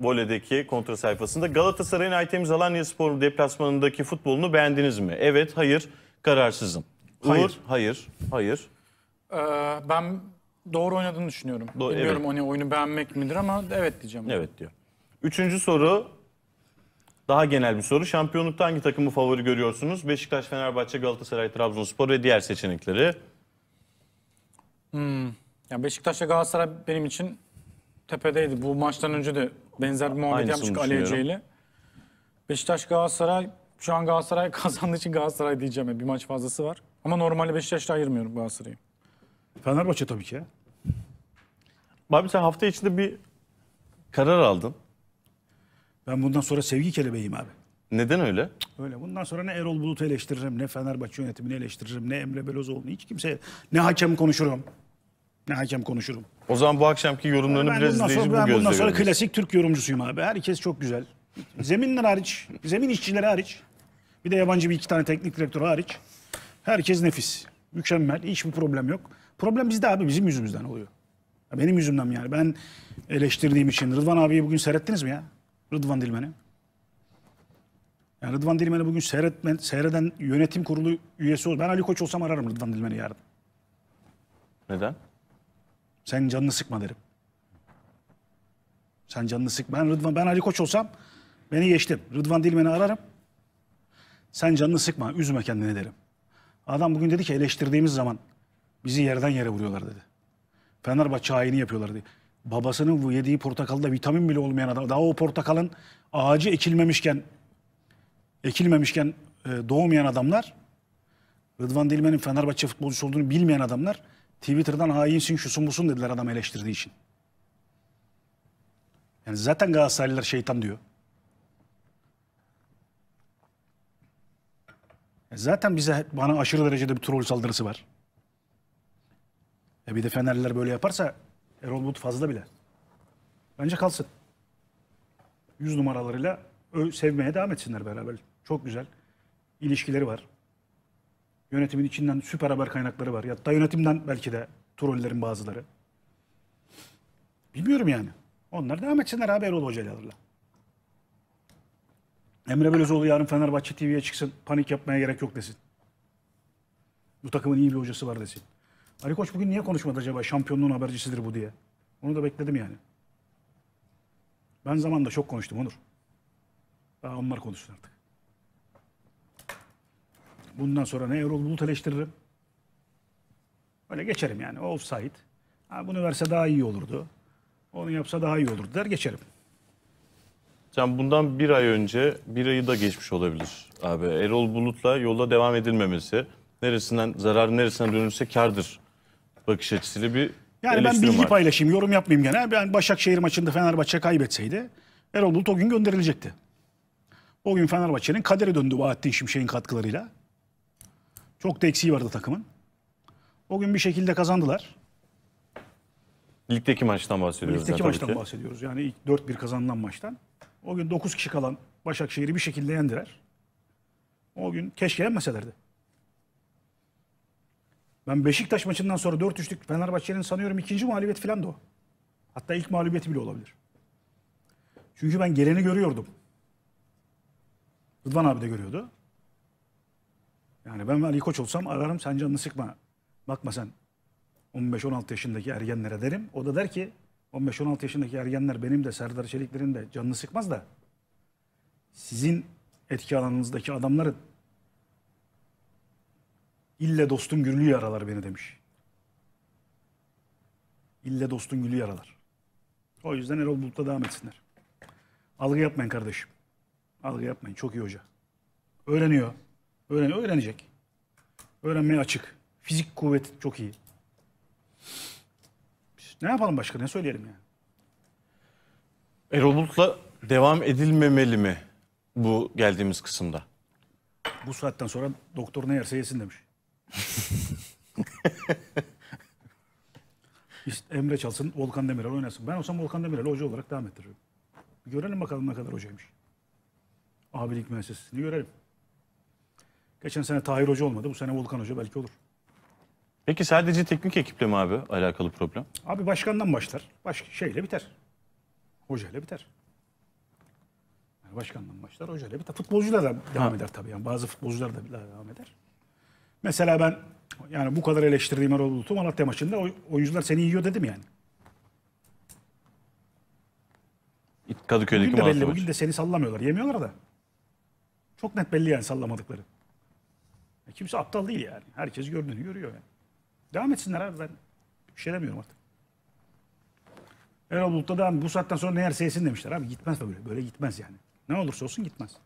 voleydeki kontra sayfasında. Galatasaray'ın Aytemiz Alanyaspor deplasmanındaki futbolunu beğendiniz mi? Evet, hayır, kararsızım. Hayır. Uğur, hayır, hayır. Ee, ben doğru oynadığını düşünüyorum. Do- Bilmiyorum evet. hani oyunu beğenmek midir ama evet diyeceğim. Evet diyor. Üçüncü soru daha genel bir soru. Şampiyonlukta hangi takımı favori görüyorsunuz? Beşiktaş, Fenerbahçe, Galatasaray, Trabzonspor ve diğer seçenekleri. Ya Beşiktaş'la Galatasaray benim için tepedeydi. Bu maçtan önce de benzer bir muhabbet Aynısını yapmıştık Ali Ece ile. Beşiktaş Galatasaray şu an Galatasaray kazandığı için Galatasaray diyeceğim. Bir maç fazlası var. Ama normalde Beşiktaş'la ayırmıyorum Galatasaray'ı. Fenerbahçe tabii ki ya. Abi sen hafta içinde bir karar aldın. Ben bundan sonra sevgi kelebeğiyim abi. Neden öyle? Öyle. Bundan sonra ne Erol Bulut'u eleştiririm, ne Fenerbahçe yönetimini eleştiririm, ne Emre Belözoğlu'nu hiç kimseye. Ne hakem konuşurum. Ne hakem konuşurum. O zaman bu akşamki yorumlarını Ben biraz bundan sonra, bu ben bundan gözle sonra göreceğiz. klasik Türk yorumcusuyum abi. Herkes çok güzel. Zeminler hariç, zemin işçileri hariç. Bir de yabancı bir iki tane teknik direktör hariç. Herkes nefis. Mükemmel. Hiçbir problem yok. Problem bizde abi. Bizim yüzümüzden oluyor. Ya Benim yüzümden yani. Ben eleştirdiğim için. Rıdvan abiyi bugün seyrettiniz mi ya? Rıdvan Dilmen'i. Yani Rıdvan Dilmen'i bugün seyretmen, seyreden yönetim kurulu üyesi ol. Ben Ali Koç olsam ararım Rıdvan Dilmen'i yarın. Neden? Sen canını sıkma derim. Sen canını sık. Ben Rıdvan, ben Ali Koç olsam beni geçtim. Rıdvan Dilmen'i ararım. Sen canını sıkma, üzme kendini derim. Adam bugün dedi ki eleştirdiğimiz zaman bizi yerden yere vuruyorlar dedi. Fenerbahçe haini yapıyorlar dedi. Babasının bu yediği portakalda vitamin bile olmayan adam. Daha o portakalın ağacı ekilmemişken ekilmemişken e, doğmayan adamlar Rıdvan Dilmen'in Fenerbahçe futbolcusu olduğunu bilmeyen adamlar Twitter'dan hainsin şusun busun dediler adam eleştirdiği için. Yani zaten Galatasaraylılar şeytan diyor. E Zaten bize bana aşırı derecede bir troll saldırısı var. E bir de Fenerliler böyle yaparsa Erol Bulut fazla bile. Bence kalsın. Yüz numaralarıyla sevmeye devam etsinler beraber. Çok güzel. ilişkileri var. Yönetimin içinden süper haber kaynakları var. Da yönetimden belki de trollerin bazıları. Bilmiyorum yani. Onlar devam etsinler abi Erol Hoca alırlar. Emre Belözoğlu yarın Fenerbahçe TV'ye çıksın. Panik yapmaya gerek yok desin. Bu takımın iyi bir hocası var desin. Ali Koç bugün niye konuşmadı acaba? Şampiyonluğun habercisidir bu diye. Onu da bekledim yani. Ben zamanında çok konuştum Onur. Daha onlar konuşsun artık. Bundan sonra ne Erol Bulut eleştiririm. Öyle geçerim yani. Offside. Ha, bunu verse daha iyi olurdu. Onu yapsa daha iyi olurdu der geçerim. Sen bundan bir ay önce, bir ayı da geçmiş olabilir abi. Erol Bulut'la yolda devam edilmemesi, neresinden zarar neresinden dönülse kardır bakış açısıyla bir Yani ben bilgi var. paylaşayım, yorum yapmayayım gene. Ben Başakşehir maçında Fenerbahçe kaybetseydi Erol Bulut o gün gönderilecekti. O gün Fenerbahçe'nin kaderi döndü Bahattin Şimşek'in katkılarıyla. Çok da eksiği vardı takımın. O gün bir şekilde kazandılar. Ligdeki maçtan bahsediyoruz. Ligdeki tabii maçtan ki. bahsediyoruz. Yani ilk 4-1 kazanılan maçtan. O gün 9 kişi kalan Başakşehir'i bir şekilde yendiler. O gün keşke yenmeselerdi. Ben Beşiktaş maçından sonra 4-3'lük Fenerbahçe'nin sanıyorum ikinci mağlubiyeti falan da o. Hatta ilk mağlubiyeti bile olabilir. Çünkü ben geleni görüyordum. Rıdvan abi de görüyordu. Yani ben Ali Koç olsam ararım sen canını sıkma. Bakma sen 15-16 yaşındaki ergenlere derim. O da der ki 15-16 yaşındaki ergenler benim de Serdar Çelikler'in de canını sıkmaz da sizin etki alanınızdaki adamların ille dostum gülü yaralar beni demiş. İlle dostun gülü yaralar. O yüzden Erol Bulut'la devam etsinler. Algı yapmayın kardeşim. Algı yapmayın. Çok iyi hoca. Öğreniyor. Öğreniyor. Öğrenecek. Öğrenmeye açık. Fizik kuvvet çok iyi. Ne yapalım başka? Ne söyleyelim yani? Erol Bulut'la devam edilmemeli mi bu geldiğimiz kısımda? Bu saatten sonra doktor ne yerse yesin demiş. İşte Emre çalsın, Volkan Demirel oynasın. Ben olsam Volkan Demirel'i hoca olarak devam ettiririm. Bir görelim bakalım ne kadar hocaymış. Abilik müessesesini görelim. Geçen sene Tahir Hoca olmadı. Bu sene Volkan Hoca belki olur. Peki sadece teknik ekiple mi abi alakalı problem? Abi başkandan başlar. Baş şeyle biter. Hocayla biter. Yani başkandan başlar, hocayla. De futbolcular da devam eder tabii. Yani bazı futbolcular da devam eder. Mesela ben yani bu kadar eleştirdiğim Erol Bulut'u Malatya maçında oy- oyuncular seni yiyor dedim yani. Kadıköy'deki Bugün de belli. Bugün de seni sallamıyorlar. Yemiyorlar da. Çok net belli yani sallamadıkları. Ya Kimse aptal değil yani. Herkes gördüğünü görüyor yani. Devam etsinler abi ben bir şey demiyorum artık. Erol Bulut'ta devam. Bu saatten sonra ne yerse yesin demişler abi. Gitmez böyle. Böyle gitmez yani. Ne olursa olsun gitmez.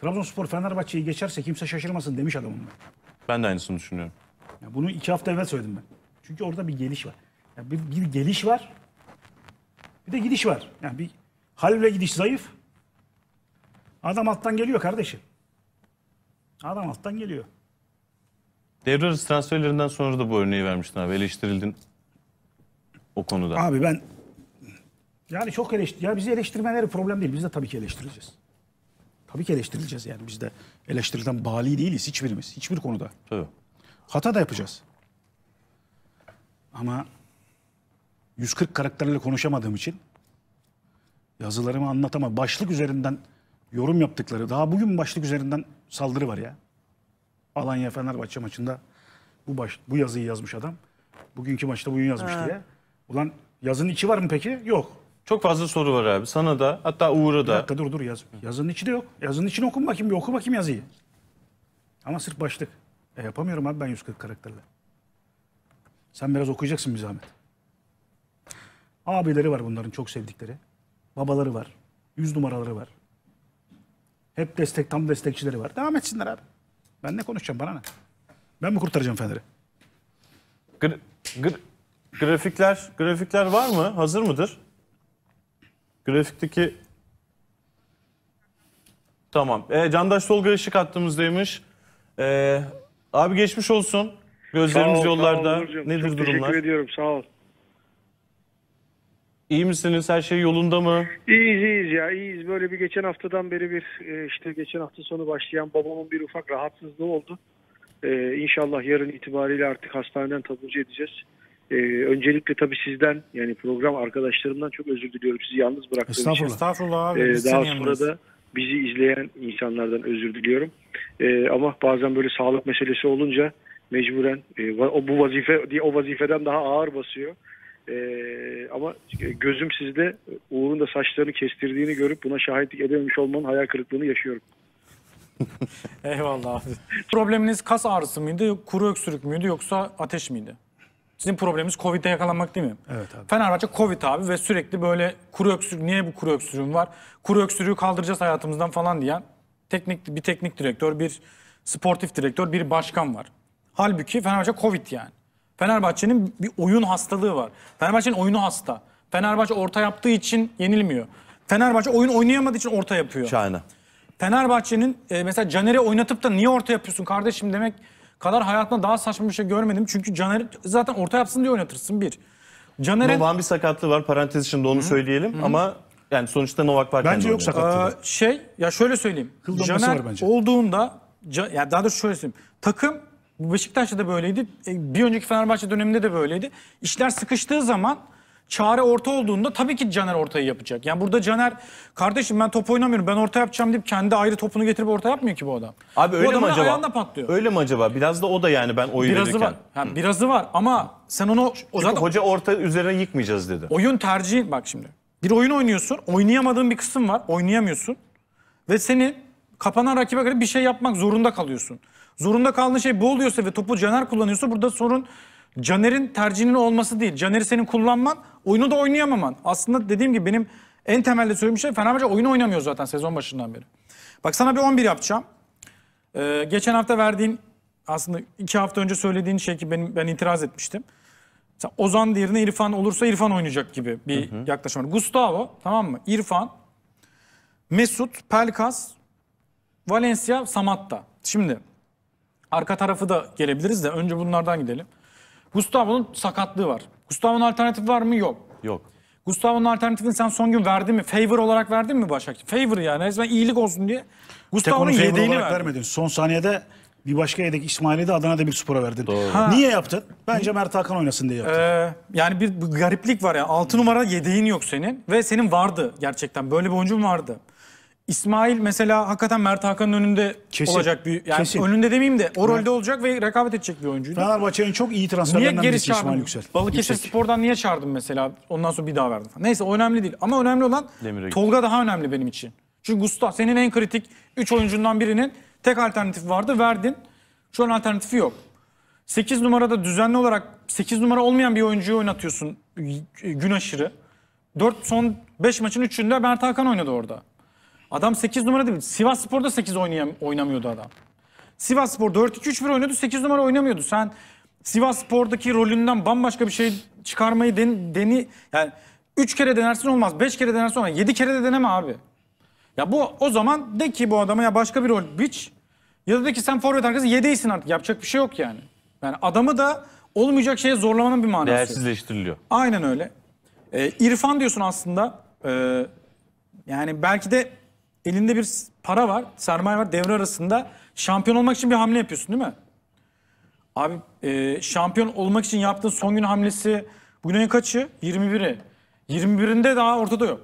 Trabzonspor Fenerbahçe'yi geçerse kimse şaşırmasın demiş adamım ben. Ben de aynısını düşünüyorum. Ya bunu iki hafta evvel söyledim ben. Çünkü orada bir geliş var. Ya bir, bir geliş var. Bir de gidiş var. Yani bir hal ve gidiş zayıf. Adam alttan geliyor kardeşim. Adam alttan geliyor. Devre arası transferlerinden sonra da bu örneği vermiştin abi. Eleştirildin o konuda. Abi ben yani çok eleştir. Ya bizi eleştirmeleri problem değil. Biz de tabii ki eleştireceğiz. Tabii ki eleştirileceğiz yani. Biz de eleştiriden bali değiliz hiçbirimiz. Hiçbir konuda. Tabii. Hata da yapacağız. Ama 140 karakterle konuşamadığım için yazılarımı anlatamam. Başlık üzerinden yorum yaptıkları, daha bugün başlık üzerinden saldırı var ya. Alanya Fenerbahçe maçında bu baş, bu yazıyı yazmış adam. Bugünkü maçta bugün yazmış diye. Ulan yazının içi var mı peki? Yok. Çok fazla soru var abi. Sana da hatta Uğur'a Bir da. dakika dur dur yaz. Yazının içi de yok. Yazının içini okun bakayım bir oku bakayım yazıyı. Ama sırf başlık. E yapamıyorum abi ben 140 karakterle. Sen biraz okuyacaksın bir zahmet. Abileri var bunların çok sevdikleri. Babaları var. Yüz numaraları var. Hep destek, tam destekçileri var. Devam etsinler abi. Ben ne konuşacağım bana ne? Ben mi kurtaracağım Fener'i? Gra- gra- grafikler grafikler var mı? Hazır mıdır? Grafikteki Tamam. E, Candaş Tolga Işık hattımızdaymış. E, abi geçmiş olsun. Gözlerimiz Sağ ol, yollarda. sağ ol. Nedir Çok durumlar? Teşekkür ediyorum sağ ol. İyi misiniz? Her şey yolunda mı? İyiyiz iyiyiz ya iyiyiz. Böyle bir geçen haftadan beri bir e, işte geçen hafta sonu başlayan babamın bir ufak rahatsızlığı oldu. Ee, inşallah yarın itibariyle artık hastaneden taburcu edeceğiz. Ee, öncelikle tabii sizden yani program arkadaşlarımdan çok özür diliyorum sizi yalnız bıraktığım için. Estağfurullah. Estağfurullah abi. Ee, daha sonra da bizi izleyen insanlardan özür diliyorum. Ee, ama bazen böyle sağlık meselesi olunca mecburen e, o bu vazife diye o vazifeden daha ağır basıyor. Ee, ama gözüm sizde Uğur'un da saçlarını kestirdiğini görüp buna şahitlik edememiş olmanın hayal kırıklığını yaşıyorum. Eyvallah abi. Probleminiz kas ağrısı mıydı, kuru öksürük müydü yoksa ateş miydi? Sizin probleminiz Covid'e yakalanmak değil mi? Evet abi. Fenerbahçe Covid abi ve sürekli böyle kuru öksürük, niye bu kuru öksürüğüm var? Kuru öksürüğü kaldıracağız hayatımızdan falan diyen teknik bir teknik direktör, bir sportif direktör, bir başkan var. Halbuki Fenerbahçe Covid yani. Fenerbahçe'nin bir oyun hastalığı var. Fenerbahçe'nin oyunu hasta. Fenerbahçe orta yaptığı için yenilmiyor. Fenerbahçe oyun oynayamadığı için orta yapıyor. Şahane. Fenerbahçe'nin e, mesela Caner'i oynatıp da niye orta yapıyorsun kardeşim demek kadar hayatımda daha saçma bir şey görmedim. Çünkü Caner zaten orta yapsın diye oynatırsın bir. Caner'in Novak'ın bir sakatlığı var. Parantez içinde onu söyleyelim ama yani sonuçta Novak varken Bence yok sakatlığı. e, şey ya şöyle söyleyeyim. Kıl Caner var bence. olduğunda ya daha doğrusu şöyle söyleyeyim. Takım bu Beşiktaş'ta da böyleydi. e, Bir önceki Fenerbahçe döneminde de böyleydi. İşler sıkıştığı zaman çare orta olduğunda tabii ki Caner ortayı yapacak. Yani burada Caner kardeşim ben top oynamıyorum ben orta yapacağım deyip kendi ayrı topunu getirip orta yapmıyor ki bu adam. Abi bu öyle mi acaba? ayağında patlıyor. Öyle mi acaba? Biraz da o da yani ben oy Birazı verirken. var. Ha, birazı var ama sen onu o zaten hoca orta üzerine yıkmayacağız dedi. oyun tercihi bak şimdi. Bir oyun oynuyorsun. Oynayamadığın bir kısım var. Oynayamıyorsun. Ve seni kapanan rakibe göre bir şey yapmak zorunda kalıyorsun. Zorunda kaldığın şey bu oluyorsa ve topu Caner kullanıyorsa burada sorun Caner'in tercihinin olması değil. Caner'i senin kullanman, oyunu da oynayamaman. Aslında dediğim gibi benim en temelde söylediğim şey Fenerbahçe oyun oynamıyor zaten sezon başından beri. Bak sana bir 11 yapacağım. Ee, geçen hafta verdiğin aslında iki hafta önce söylediğin şey ki benim, ben itiraz etmiştim. Mesela Ozan yerine İrfan olursa İrfan oynayacak gibi bir yaklaşım var. Gustavo tamam mı? İrfan, Mesut, Pelkas, Valencia, Samatta. Şimdi arka tarafı da gelebiliriz de önce bunlardan gidelim. Gustavo'nun sakatlığı var. Gustavo'nun alternatifi var mı? Yok. Yok. Gustavo'nun alternatifini sen son gün verdin mi? Favor olarak verdin mi Başakşehir? Favor yani resmen iyilik olsun diye. Gustavo'nun yedeğini verdin. vermedin. Son saniyede bir başka yedek İsmail'i de Adana Demirspor'a verdin. Ha. Niye yaptın? Bence Mert Hakan oynasın diye yaptın. Ee, yani bir, bir gariplik var ya. 6 numara yedeğin yok senin ve senin vardı gerçekten. Böyle bir oyuncun vardı. İsmail mesela hakikaten Mert Hakan'ın önünde Kesin. olacak bir yani Kesin. önünde demeyeyim de o rolde olacak ve rekabet edecek bir oyuncuydu. Fenerbahçe'nin çok iyi Niye transferlerinden geri birisi İsmail? Yüksel. Balıkesir Yüksek. Spor'dan niye çağırdın mesela? Ondan sonra bir daha verdim falan. Neyse o önemli değil. Ama önemli olan Demir'e gitti. Tolga daha önemli benim için. Çünkü Gustav senin en kritik 3 oyuncundan birinin tek alternatifi vardı verdin. Şu an alternatifi yok. 8 numarada düzenli olarak 8 numara olmayan bir oyuncuyu oynatıyorsun gün aşırı. 4 son 5 maçın 3'ünde Mert Hakan oynadı orada. Adam 8 numara değil. Sivas Spor'da 8 oynayam oynamıyordu adam. Sivas Spor 4-2-3-1 oynuyordu. 8 numara oynamıyordu. Sen Sivas Spor'daki rolünden bambaşka bir şey çıkarmayı den, deni yani 3 kere denersin olmaz. 5 kere denersin olmaz. 7 kere de deneme abi. Ya bu o zaman de ki bu adama ya başka bir rol biç ya da de ki sen forvet arkası yedeysin artık. Yapacak bir şey yok yani. Yani adamı da olmayacak şeye zorlamanın bir manası. Değersizleştiriliyor. Aynen öyle. Ee, İrfan diyorsun aslında. Ee, yani belki de elinde bir para var, sermaye var devre arasında. Şampiyon olmak için bir hamle yapıyorsun değil mi? Abi e, şampiyon olmak için yaptığın son gün hamlesi bugün kaçı? 21'i. 21'inde daha ortada yok.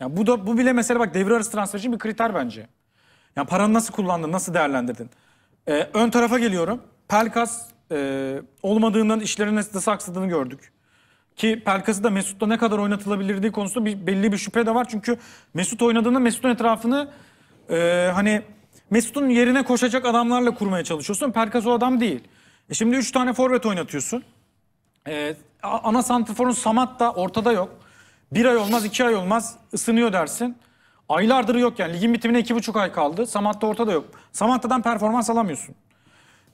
Yani bu da bu bile mesela bak devre arası transfer için bir kriter bence. Yani paranı nasıl kullandın, nasıl değerlendirdin? Ee, ön tarafa geliyorum. Pelkas e, olmadığından işlerin nasıl aksadığını gördük. Ki Pelkas'ı da Mesut'la ne kadar oynatılabilirdiği konusunda bir, belli bir şüphe de var. Çünkü Mesut oynadığında Mesut'un etrafını e, hani Mesut'un yerine koşacak adamlarla kurmaya çalışıyorsun. Pelkas o adam değil. E şimdi 3 tane forvet oynatıyorsun. E, ana santrforun Samat da ortada yok. Bir ay olmaz, iki ay olmaz ısınıyor dersin. Aylardır yok yani. Ligin bitimine iki buçuk ay kaldı. Samat da ortada yok. Samatta'dan performans alamıyorsun.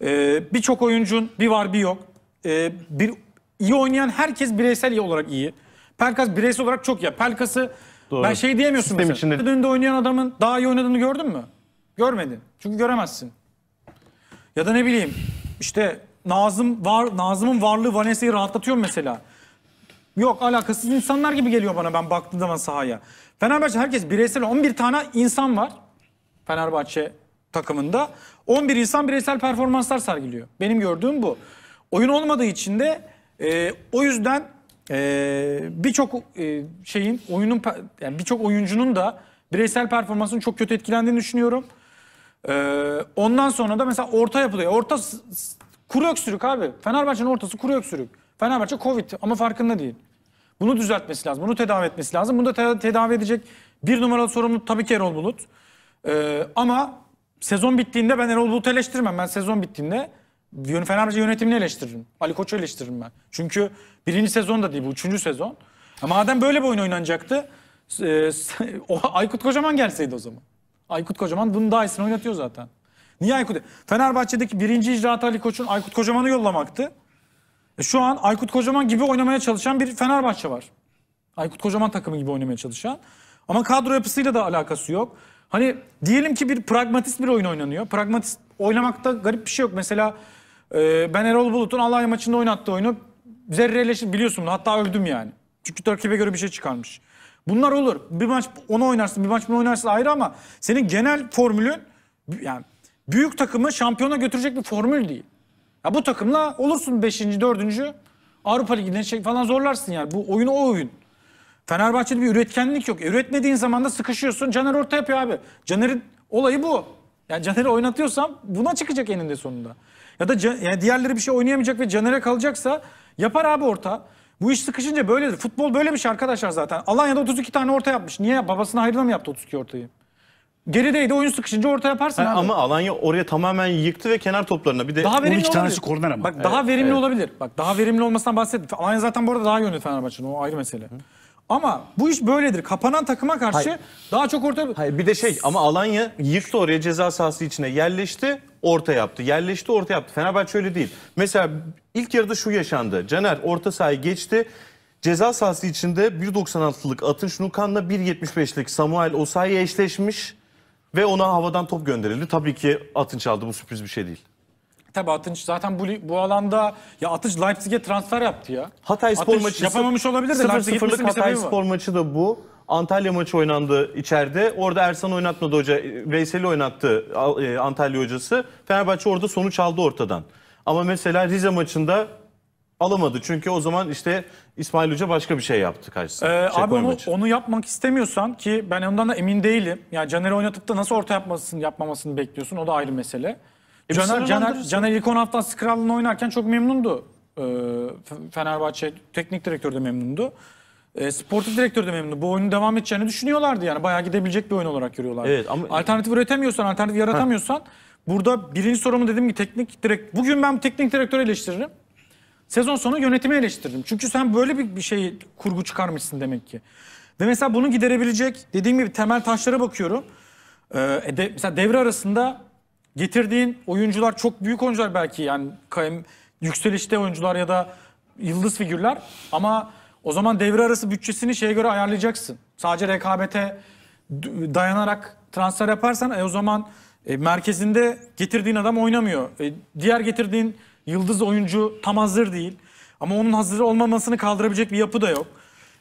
Ee, Birçok oyuncun bir var bir yok. Ee, bir iyi oynayan herkes bireysel iyi olarak iyi. Pelkas bireysel olarak çok iyi. Pelkas'ı Doğru. ben şey diyemiyorsun Sistem mesela. içinde- Önünde oynayan adamın daha iyi oynadığını gördün mü? Görmedin. Çünkü göremezsin. Ya da ne bileyim işte Nazım var Nazım'ın varlığı Valencia'yı rahatlatıyor mesela? Yok alakasız insanlar gibi geliyor bana ben baktığım zaman sahaya. Fenerbahçe herkes bireysel 11 tane insan var. Fenerbahçe takımında 11 insan bireysel performanslar sergiliyor. Benim gördüğüm bu. Oyun olmadığı için de e, o yüzden e, birçok e, şeyin oyunun yani birçok oyuncunun da bireysel performansının çok kötü etkilendiğini düşünüyorum. Ee, ondan sonra da mesela orta yapılıyor. Orta kuru öksürük abi. Fenerbahçe'nin ortası kuru öksürük. Fenerbahçe Covid ama farkında değil. Bunu düzeltmesi lazım. Bunu tedavi etmesi lazım. Bunu da te- tedavi edecek bir numaralı sorumlu tabii ki Erol Bulut. Ee, ama sezon bittiğinde ben Erol Bulut'u eleştirmem. Ben sezon bittiğinde Fenerbahçe yönetimini eleştiririm. Ali Koç'u eleştiririm ben. Çünkü birinci sezon da değil bu üçüncü sezon. Ama madem böyle bir oyun oynanacaktı e, o Aykut Kocaman gelseydi o zaman. Aykut Kocaman bunun daha iyisini oynatıyor zaten. Niye Aykut? Fenerbahçe'deki birinci icraatı Ali Koç'un Aykut Kocaman'ı yollamaktı. E şu an Aykut Kocaman gibi oynamaya çalışan bir Fenerbahçe var. Aykut Kocaman takımı gibi oynamaya çalışan. Ama kadro yapısıyla da alakası yok. Hani diyelim ki bir pragmatist bir oyun oynanıyor. Pragmatist oynamakta garip bir şey yok. Mesela e, ben Erol Bulut'un Alanya maçında oynattığı oyunu zerreleştir biliyorsun. Hatta övdüm yani. Çünkü rakibe göre bir şey çıkarmış. Bunlar olur. Bir maç onu oynarsın, bir maç bunu oynarsın ayrı ama senin genel formülün yani büyük takımı şampiyona götürecek bir formül değil. Ya bu takımla olursun 5. 4. Avrupa Ligi'ne şey falan zorlarsın yani. Bu oyun o oyun. Fenerbahçe'de bir üretkenlik yok. E, Üretmediğin zaman da sıkışıyorsun. Caner orta yapıyor abi. Caner'in olayı bu. Yani Caner'i oynatıyorsam buna çıkacak eninde sonunda. Ya da yani diğerleri bir şey oynayamayacak ve Caner'e kalacaksa yapar abi orta. Bu iş sıkışınca böyledir. Futbol böyle bir şey arkadaşlar zaten. Alanya'da 32 tane orta yapmış. Niye? Babasına hayrına mı yaptı 32 ortayı? Gerideydi oyun sıkışınca orta yaparsın Ha, abi. ama Alanya oraya tamamen yıktı ve kenar toplarına bir de Daha verimli 12 olabilir. tanesi korner ama. Bak daha verimli olabilir. Bak daha verimli olmasından bahsettim. Alanya zaten bu arada daha yönlü Fenerbahçe'nin o ayrı mesele. Ama bu iş böyledir. Kapanan takıma karşı Hayır. daha çok orta... Hayır bir de şey ama Alanya yıktı oraya ceza sahası içine yerleşti orta yaptı. Yerleşti orta yaptı. Fenerbahçe öyle değil. Mesela ilk yarıda şu yaşandı. Caner orta sahayı geçti. Ceza sahası içinde 1.96'lık Atın Şunukan'la 1.75'lik Samuel Osayi eşleşmiş ve ona havadan top gönderildi. Tabii ki Atın çaldı bu sürpriz bir şey değil. Tabii Atınç zaten bu, bu alanda... Ya Atınç Leipzig'e transfer yaptı ya. Hatay Spor Atınç maçı yapamamış olabilir de Leipzig'e 0-0'lık gitmesinin bir Hatay. Spor maçı da bu. Antalya maçı oynandı içeride. Orada Ersan oynatmadı hoca. Veysel'i oynattı e, Antalya hocası. Fenerbahçe orada sonuç aldı ortadan. Ama mesela Rize maçında Alamadı çünkü o zaman işte İsmail Hoca başka bir şey yaptı karşısında. Ee, Şey abi onu, onu yapmak istemiyorsan ki ben ondan da emin değilim. Yani Caner'i oynatıp da nasıl orta yapmasını yapmamasını bekliyorsun o da ayrı mesele. E, Caner, Caner. Caner ilk 10 hafta Skral'la oynarken çok memnundu. Ee, Fenerbahçe teknik direktör de memnundu. Ee, sportif direktör de memnundu. Bu oyunun devam edeceğini düşünüyorlardı yani. Bayağı gidebilecek bir oyun olarak görüyorlardı. Evet, ama- Alternatif üretemiyorsan, alternatif yaratamıyorsan burada birinci sorumu dediğim gibi teknik direkt bugün ben bu teknik direktörü eleştiririm. Sezon sonu yönetimi eleştiririm. Çünkü sen böyle bir, bir şey kurgu çıkarmışsın demek ki. Ve mesela bunu giderebilecek dediğim gibi temel taşlara bakıyorum. Ee, e de- mesela devre arasında getirdiğin oyuncular çok büyük oyuncular belki yani kayım, yükselişte oyuncular ya da yıldız figürler ama o zaman devre arası bütçesini şeye göre ayarlayacaksın. Sadece rekabete dayanarak transfer yaparsan e, o zaman e, merkezinde getirdiğin adam oynamıyor. E, diğer getirdiğin yıldız oyuncu tam hazır değil. Ama onun hazır olmamasını kaldırabilecek bir yapı da yok.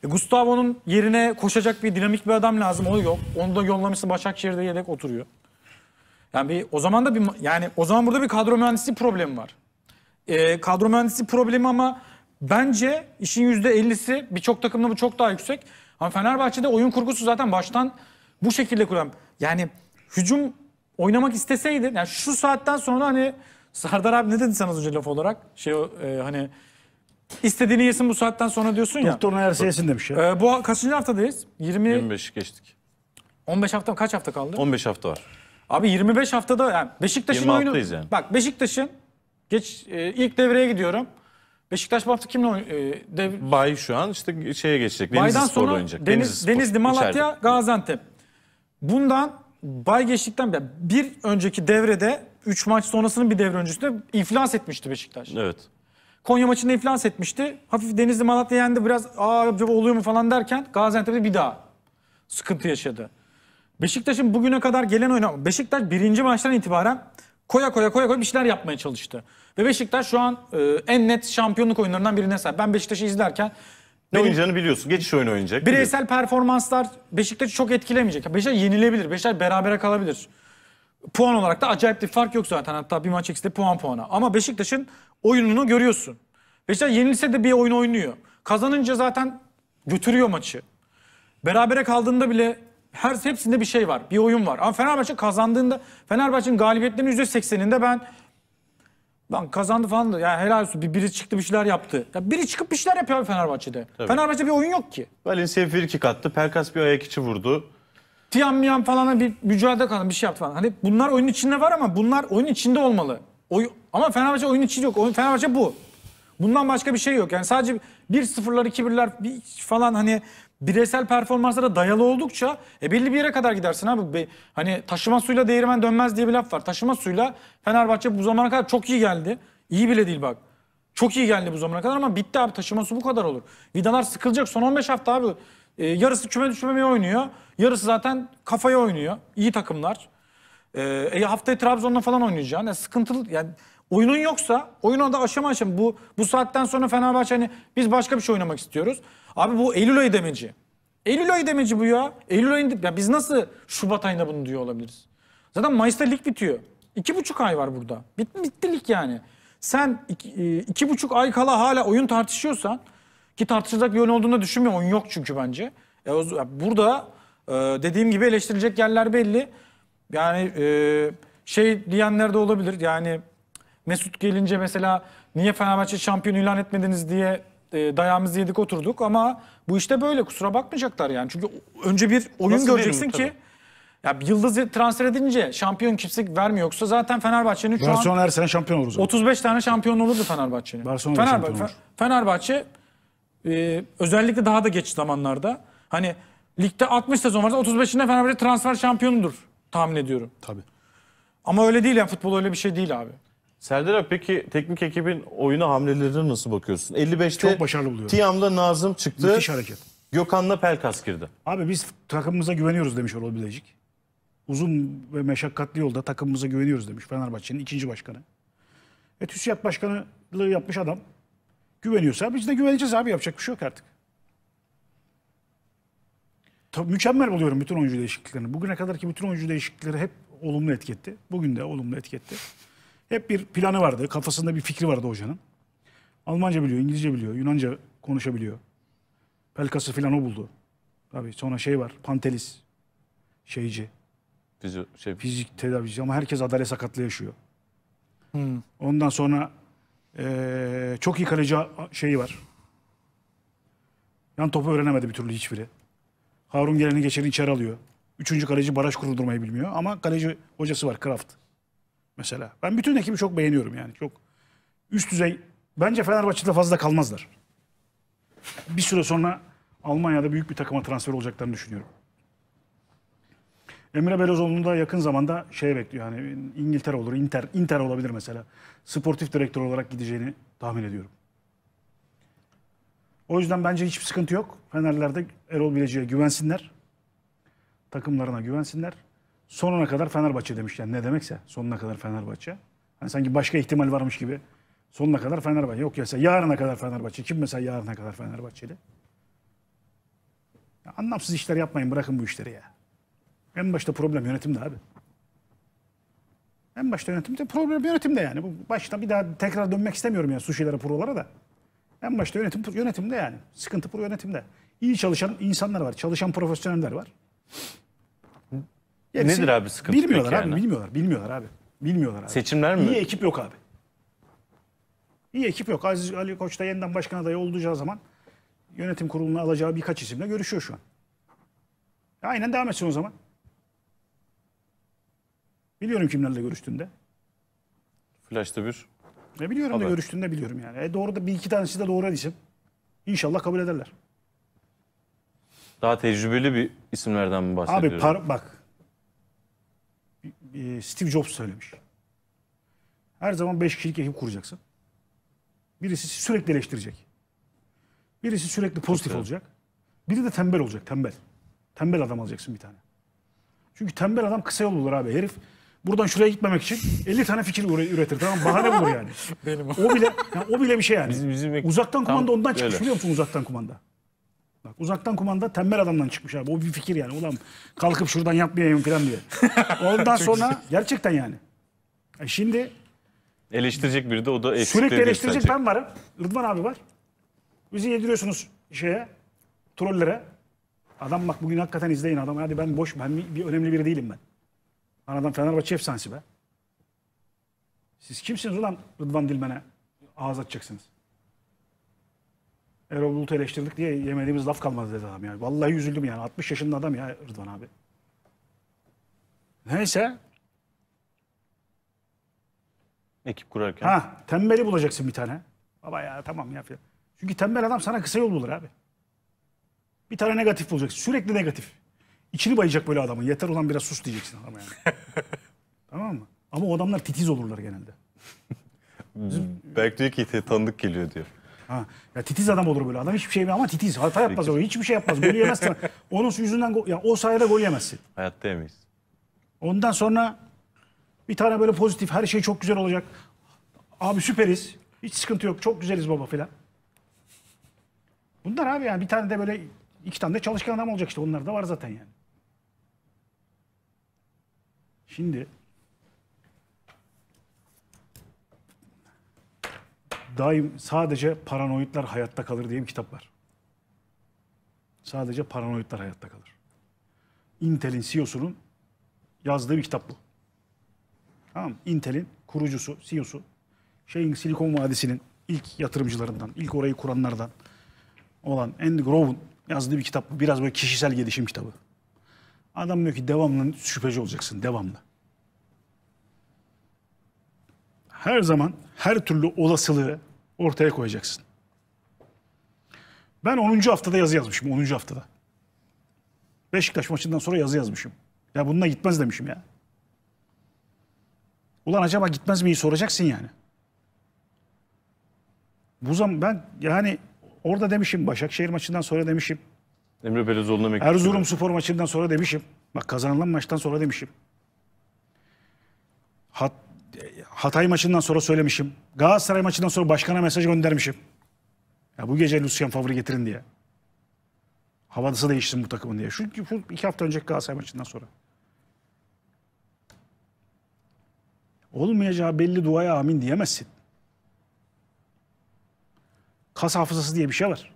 E, Gustavo'nun yerine koşacak bir dinamik bir adam lazım. O yok. Onu da yollamışsın Başakşehir'de yedek oturuyor. Yani bir, o zaman da bir yani o zaman burada bir kadro mühendisliği problemi var. E, kadro mühendisliği problemi ama bence işin yüzde 50'si birçok takımda bu çok daha yüksek. Ama Fenerbahçe'de oyun kurgusu zaten baştan bu şekilde kuran. Yani hücum oynamak isteseydi yani şu saatten sonra hani Sardar abi ne dedi sen az önce laf olarak? Şey o, e, hani istediğini yesin bu saatten sonra diyorsun ya. Doktor Ayar yesin demiş ya. E, bu kaçıncı haftadayız? 20 25 geçtik. 15 hafta kaç hafta kaldı? 15 hafta var. Abi 25 haftada yani Beşiktaş'ın 26'dayız oyunu. yani. Bak Beşiktaş'ın geç e, ilk devreye gidiyorum. Beşiktaş bu hafta kimle oynuyor? E, dev- Bay şu an işte şeye geçecek. Denizli Bay'dan sonra oynayacak. Deniz, Spor, Denizli, Malatya, içeride. Gaziantep. Bundan Bay geçtikten bir önceki devrede 3 maç sonrasının bir devre öncesinde iflas etmişti Beşiktaş. Evet. Konya maçında iflas etmişti. Hafif Denizli Malatya yendi biraz aa acaba oluyor mu falan derken Gaziantep'te bir daha sıkıntı yaşadı. Beşiktaş'ın bugüne kadar gelen oyunu Beşiktaş birinci maçtan itibaren koya koya koya koya bir şeyler yapmaya çalıştı. Ve Beşiktaş şu an e, en net şampiyonluk oyunlarından birine sahip. Ben Beşiktaş'ı izlerken Ne oynayacağını biliyorsun. Geçiş oyunu oynayacak. bireysel performanslar Beşiktaş'ı çok etkilemeyecek. Beşiktaş yenilebilir. Beşiktaş berabere kalabilir. Puan olarak da acayip bir fark yok zaten. Hatta bir maç ikisi de puan puana. Ama Beşiktaş'ın oyununu görüyorsun. Beşiktaş yenilse de bir oyun oynuyor. Kazanınca zaten götürüyor maçı. Berabere kaldığında bile her hepsinde bir şey var. Bir oyun var. Ama Fenerbahçe kazandığında Fenerbahçe'nin galibiyetlerinin %80'inde ben Lan kazandı falan da ya helal olsun bir biri çıktı bir şeyler yaptı. Ya biri çıkıp bir şeyler yapıyor abi Fenerbahçe'de. Fenerbahçe bir oyun yok ki. Valencia bir iki kattı. Pelkas bir ayak içi vurdu. Tiyan miyan falan bir mücadele kaldı bir şey yaptı falan. Hani bunlar oyunun içinde var ama bunlar oyun içinde olmalı. Oy ama Fenerbahçe oyun içi yok. Oyun, Fenerbahçe bu. Bundan başka bir şey yok. Yani sadece 1-0'lar 2-1'ler bir falan hani bireysel performanslara dayalı oldukça e belli bir yere kadar gidersin abi. Be- hani taşıma suyla değirmen dönmez diye bir laf var. Taşıma suyla Fenerbahçe bu zamana kadar çok iyi geldi. İyi bile değil bak. Çok iyi geldi bu zamana kadar ama bitti abi taşıma su bu kadar olur. Vidalar sıkılacak son 15 hafta abi. E, yarısı küme düşmemeye oynuyor. Yarısı zaten kafaya oynuyor. İyi takımlar. Ee, e, haftaya Trabzon'la falan oynayacaksın. Yani sıkıntılı yani oyunun yoksa oyunu da aşama aşama bu bu saatten sonra Fenerbahçe hani biz başka bir şey oynamak istiyoruz. Abi bu Eylül ayı demeci. Eylül ayı demeci bu ya. Eylül ayında ya biz nasıl Şubat ayında bunu diyor olabiliriz? Zaten Mayıs'ta lig bitiyor. İki buçuk ay var burada. Bitti, bitti lig yani. Sen iki, e, iki buçuk ay kala hala oyun tartışıyorsan ki tartışılacak bir oyun olduğunu düşünmüyorum. Oyun yok çünkü bence. E, o, burada e, dediğim gibi eleştirilecek yerler belli. Yani e, şey diyenler de olabilir. Yani Mesut gelince mesela niye Fenerbahçe şampiyon ilan etmediniz diye e, dayağımızı yedik oturduk ama bu işte böyle kusura bakmayacaklar yani. Çünkü önce bir oyun Nasıl göreceksin ki ya yıldızı transfer edince şampiyon kimse vermiyor. Yoksa zaten Fenerbahçe'nin şu an Barcelona her sene şampiyon olur o zaman. 35 tane şampiyon olurdu Fenerbahçe'nin. Barcelona da Fenerbahçe, şampiyon olur. Fenerbahçe e, özellikle daha da geç zamanlarda hani ligde 60 sezon varsa 35'inde Fenerbahçe transfer şampiyonudur tahmin ediyorum. Tabii. Ama öyle değil yani futbol öyle bir şey değil abi. Serdar abi peki teknik ekibin oyuna hamlelerine nasıl bakıyorsun? 55'te Çok başarılı buluyorum. Tiam'da Nazım çıktı. Müthiş hareket. Gökhan'la Pelkas girdi. Abi biz takımımıza güveniyoruz demiş Orol Bilecik. Uzun ve meşakkatli yolda takımımıza güveniyoruz demiş Fenerbahçe'nin ikinci başkanı. E TÜSİAD başkanlığı yapmış adam. Güveniyorsa biz de güveneceğiz abi yapacak bir şey yok artık. Tabii mükemmel buluyorum bütün oyuncu değişikliklerini. Bugüne kadarki bütün oyuncu değişiklikleri hep olumlu etiketti. Bugün de olumlu etiketti. Hep bir planı vardı, kafasında bir fikri vardı hocanın. Almanca biliyor, İngilizce biliyor, Yunanca konuşabiliyor. Pelkas'ı falan o buldu. Tabii sonra şey var, Pantelis. Şeyci, Fizyo, şey, fizik tedavisi ama herkes adalet sakatlığı yaşıyor. Ondan sonra eee, çok iyi kaleci şeyi var. Yan topu öğrenemedi bir türlü hiçbiri. Harun geleni geçeni içeri alıyor. Üçüncü kaleci baraj kurdurmayı bilmiyor ama kaleci hocası var Kraft. Mesela. Ben bütün ekibi çok beğeniyorum yani. Çok üst düzey. Bence Fenerbahçe'de fazla kalmazlar. Bir süre sonra Almanya'da büyük bir takıma transfer olacaklarını düşünüyorum. Emre Belözoğlu'nu da yakın zamanda şeye bekliyor. Yani İngiltere olur, Inter, Inter olabilir mesela. Sportif direktör olarak gideceğini tahmin ediyorum. O yüzden bence hiçbir sıkıntı yok. Fenerler de Erol Bilecik'e güvensinler. Takımlarına güvensinler. Sonuna kadar Fenerbahçe demiş. Yani ne demekse sonuna kadar Fenerbahçe. Hani sanki başka ihtimal varmış gibi. Sonuna kadar Fenerbahçe. Yok ya yarına kadar Fenerbahçe. Kim mesela yarına kadar Fenerbahçeli? Ya anlamsız işler yapmayın. Bırakın bu işleri ya. En başta problem yönetimde abi. En başta yönetimde problem yönetimde yani. Bu başta bir daha tekrar dönmek istemiyorum ya suşilere, prolara da. En başta yönetim yönetimde yani. Sıkıntı pro yönetimde. İyi çalışan insanlar var. Çalışan profesyoneller var. Gerisi- Nedir abi sıkıntı Bilmiyorlar peki abi. yani? Bilmiyorlar. Bilmiyorlar abi. Bilmiyorlar abi. Seçimler mi? İyi ekip yok abi. İyi ekip yok. Aziz Ali Koç da yeniden başkan adayı olacağı zaman yönetim kuruluna alacağı birkaç isimle görüşüyor şu an. Aynen devam etsin o zaman. Biliyorum kimlerle görüştüğünde. Flash'ta bir. Ne biliyorum da Haber. görüştüğünde biliyorum yani. E doğru da bir iki tanesi de doğru isim. İnşallah kabul ederler. Daha tecrübeli bir isimlerden mi bahsediyoruz? Abi par, bak. Steve Jobs söylemiş. Her zaman beş kişilik ekip kuracaksın. Birisi sürekli eleştirecek. Birisi sürekli pozitif güzel. olacak. Biri de tembel olacak, tembel. Tembel adam alacaksın bir tane. Çünkü tembel adam kısa yol bulur abi. Herif buradan şuraya gitmemek için 50 tane fikir üre- üretir. Tamam bahane bulur yani. Benim o. O bile yani o bile bir şey yani. Bizim- bizim uzaktan tam kumanda ondan çıkmış öyle. biliyor musun uzaktan kumanda? Uzaktan kumanda tembel adamdan çıkmış abi. O bir fikir yani. Ulan kalkıp şuradan yapmayayım falan diye. Ondan sonra gerçekten yani. E şimdi Eleştirecek biri de o da eksikleri sürekli eleştirecek gösterecek. ben varım. Rıdvan abi var. Bizi yediriyorsunuz şeye, trollere. Adam bak bugün hakikaten izleyin adam. Hadi ben boş, ben bir, bir önemli biri değilim ben. Lan adam Fenerbahçe efsanesi be. Siz kimsiniz ulan Rıdvan Dilmen'e ağız açacaksınız? Erol Bulut'u eleştirdik diye yemediğimiz laf kalmadı dedi adam yani. Vallahi üzüldüm yani. 60 yaşında adam ya Rıdvan abi. Neyse. Ekip kurarken. Ha tembeli bulacaksın bir tane. Baba ya tamam ya. falan. Çünkü tembel adam sana kısa yol bulur abi. Bir tane negatif bulacaksın. Sürekli negatif. İçini bayacak böyle adamın. Yeter ulan biraz sus diyeceksin adama yani. tamam mı? Ama o adamlar titiz olurlar genelde. Belki diyor ki "Te- tanıdık geliyor diyor. Ha, ya titiz adam olur böyle adam hiçbir şey ama titiz. Hata yapmaz o. Hiçbir şey yapmaz. Gol yemezsin. Onun yüzünden ya o sayede gol yemezsin. Hayatta yemeyiz. Ondan sonra bir tane böyle pozitif her şey çok güzel olacak. Abi süperiz. Hiç sıkıntı yok. Çok güzeliz baba filan. Bunlar abi yani bir tane de böyle iki tane de çalışkan adam olacak işte. Onlar da var zaten yani. Şimdi daim sadece paranoidler hayatta kalır diye bir kitap var. Sadece paranoidler hayatta kalır. Intel'in CEO'sunun yazdığı bir kitap bu. Tamam? Intel'in kurucusu, CEO'su, şeyin Silikon Vadisi'nin ilk yatırımcılarından, ilk orayı kuranlardan olan Andy Grove'un yazdığı bir kitap bu. Biraz böyle kişisel gelişim kitabı. Adam diyor ki devamlı şüpheci olacaksın, devamlı. Her zaman her türlü olasılığı ortaya koyacaksın. Ben 10. haftada yazı yazmışım, 10. haftada. Beşiktaş maçından sonra yazı yazmışım. Ya bununla gitmez demişim ya. Ulan acaba gitmez miyi soracaksın yani. Bu zaman ben yani orada demişim Başakşehir maçından sonra demişim. Emre Belözoğlu'na mektup Erzurum spor maçından sonra demişim. Bak kazanılan maçtan sonra demişim. Hat, Hatay maçından sonra söylemişim. Galatasaray maçından sonra başkana mesaj göndermişim. Ya bu gece Lucien Favre getirin diye. Havadası değişsin bu takımın diye. Çünkü bu iki hafta önceki Galatasaray maçından sonra. Olmayacağı belli duaya amin diyemezsin. kas hafızası diye bir şey var.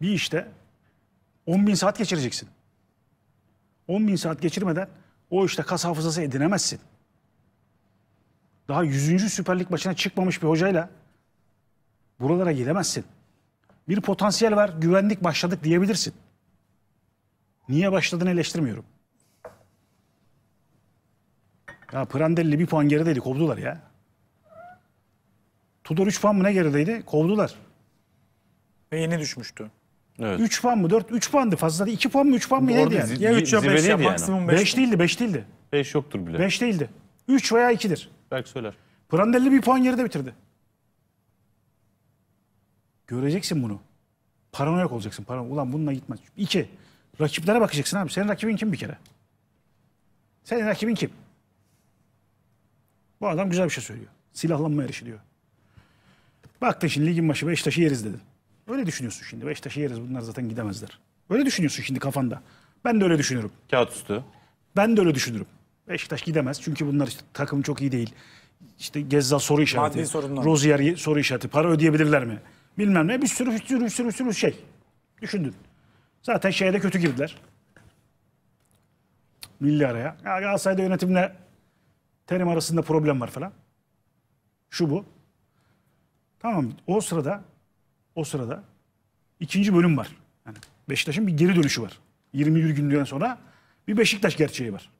Bir işte 10 bin saat geçireceksin. 10 bin saat geçirmeden o işte kas hafızası edinemezsin. Daha 100. Süper Lig maçına çıkmamış bir hocayla buralara gidemezsin. Bir potansiyel var, güvendik başladık diyebilirsin. Niye başladığını eleştirmiyorum. Ya Prandelli bir puan gerideydi, kovdular ya. Tudor 3 puan mı ne gerideydi? Kovdular. Ve yeni düşmüştü. Evet. 3 puan mı? 4 3 puandı fazla değil. 2 puan mı 3 puan mı neydi Orada yani? Ya 3 ya 5 ya maksimum 5. 5 değildi, 5 değildi. 5 yoktur bile. 5 değildi. 3 veya 2'dir. Belki söyler. Prandelli bir puan geride bitirdi. Göreceksin bunu. Paranoyak olacaksın. Paranoyak. Ulan bununla gitmez. İki. Rakiplere bakacaksın abi. Senin rakibin kim bir kere? Senin rakibin kim? Bu adam güzel bir şey söylüyor. Silahlanma yarışı diyor. Baktın şimdi ligin başı Beşiktaş'ı yeriz dedin. Öyle düşünüyorsun şimdi. Beşiktaş'ı yeriz bunlar zaten gidemezler. Öyle düşünüyorsun şimdi kafanda. Ben de öyle düşünüyorum. Kağıt üstü. Ben de öyle düşünürüm. Beşiktaş gidemez çünkü bunlar işte takım çok iyi değil. İşte Gezzal soru işareti. Rozier soru işareti. Para ödeyebilirler mi? Bilmem ne. Bir sürü bir sürü bir sürü, bir sürü şey. Düşündün. Zaten şeye de kötü girdiler. Milli araya. Ya Galatasaray'da yönetimle terim arasında problem var falan. Şu bu. Tamam o sırada o sırada ikinci bölüm var. Yani Beşiktaş'ın bir geri dönüşü var. 21 günden sonra bir Beşiktaş gerçeği var.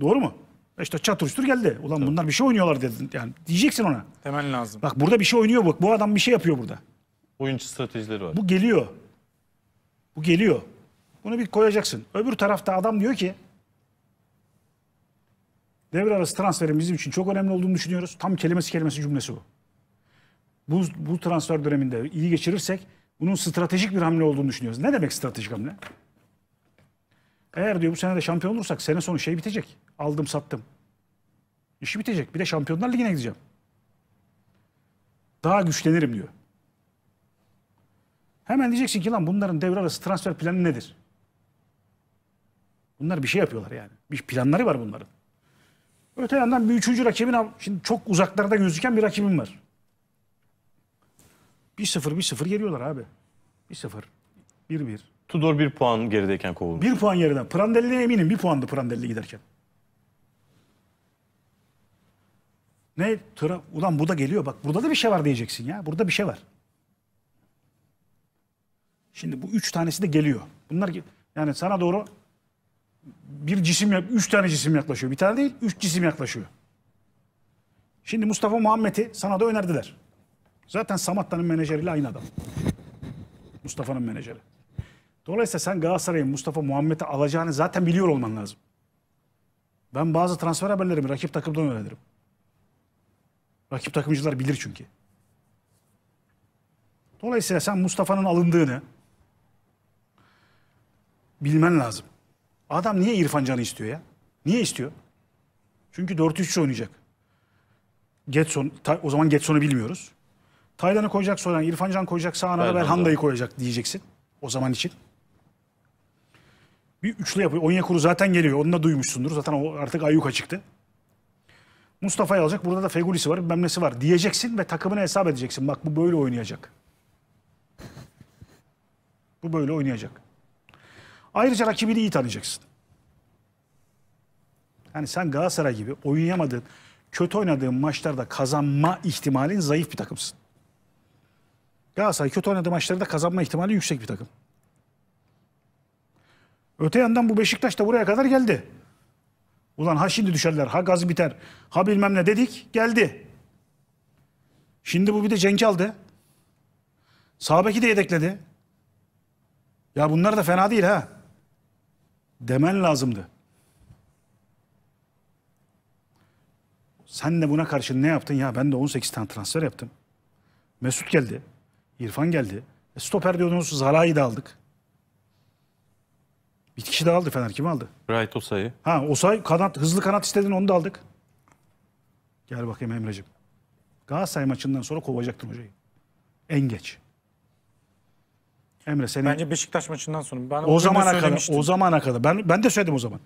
Doğru mu? Beşiktaş çatır çutur geldi. Ulan bunlar bir şey oynuyorlar dedin. Yani diyeceksin ona. Demen lazım. Bak burada bir şey oynuyor bak. Bu adam bir şey yapıyor burada. Oyuncu stratejileri var. Bu geliyor. Bu geliyor. Bunu bir koyacaksın. Öbür tarafta adam diyor ki devre arası transferin bizim için çok önemli olduğunu düşünüyoruz. Tam kelimesi kelimesi cümlesi bu. Bu, bu transfer döneminde iyi geçirirsek bunun stratejik bir hamle olduğunu düşünüyoruz. Ne demek stratejik hamle? Eğer diyor bu sene de şampiyon olursak sene sonu şey bitecek. Aldım sattım. İşi bitecek. Bir de Şampiyonlar Ligi'ne gideceğim. Daha güçlenirim diyor. Hemen diyeceksin ki lan bunların devre arası transfer planı nedir? Bunlar bir şey yapıyorlar yani. Bir planları var bunların. Öte yandan bir üçüncü rakibin şimdi çok uzaklarda gözüken bir rakibim var. 1-0 1-0 geliyorlar abi. 1-0 1-1. Tudor bir puan gerideyken kovulmuş. Bir puan geriden. Prandelli'ne eminim bir puandı Prandelli giderken. Ne? Tıra, ulan bu da geliyor bak. Burada da bir şey var diyeceksin ya. Burada bir şey var. Şimdi bu üç tanesi de geliyor. Bunlar yani sana doğru bir cisim, üç tane cisim yaklaşıyor. Bir tane değil, üç cisim yaklaşıyor. Şimdi Mustafa Muhammed'i sana da önerdiler. Zaten Samatta'nın menajeriyle aynı adam. Mustafa'nın menajeri. Dolayısıyla sen Galatasaray'ın Mustafa Muhammed'i alacağını zaten biliyor olman lazım. Ben bazı transfer haberlerimi rakip takımdan öğrenirim. Rakip takımcılar bilir çünkü. Dolayısıyla sen Mustafa'nın alındığını bilmen lazım. Adam niye İrfan Can'ı istiyor ya? Niye istiyor? Çünkü 4-3 oynayacak. Getson, o zaman Getson'u bilmiyoruz. Taylan'ı koyacak sonra İrfan Can koyacak sağına da Belhanda. Belhanda'yı koyacak diyeceksin. O zaman için. Bir üçlü yapıyor. Onyekuru zaten geliyor. Onu da duymuşsundur. Zaten o artık ayyuka çıktı. Mustafa'yı alacak. Burada da Fegulisi var, bilmem var diyeceksin ve takımını hesap edeceksin. Bak bu böyle oynayacak. Bu böyle oynayacak. Ayrıca rakibini iyi tanıyacaksın. Yani sen Galatasaray gibi oynayamadığın, kötü oynadığın maçlarda kazanma ihtimalin zayıf bir takımsın. Galatasaray kötü oynadığı maçlarda kazanma ihtimali yüksek bir takım. Öte yandan bu Beşiktaş da buraya kadar geldi. Ulan ha şimdi düşerler, ha gaz biter, ha bilmem ne dedik, geldi. Şimdi bu bir de Cenk aldı. Sağbeki de yedekledi. Ya bunlar da fena değil ha. Demen lazımdı. Sen de buna karşı ne yaptın ya? Ben de 18 tane transfer yaptım. Mesut geldi. İrfan geldi. E, stoper diyordunuz Zalai'yi de aldık. Bir kişi daha aldı Fener. Kim aldı? Bright Osa'yı. Ha Osay kanat, hızlı kanat istedin onu da aldık. Gel bakayım Emre'cim. Galatasaray maçından sonra kovacaktın hocayı. En geç. Emre seni Bence Beşiktaş maçından sonra. Ben o zamana kadar o zamana kadar ben ben de söyledim o zaman.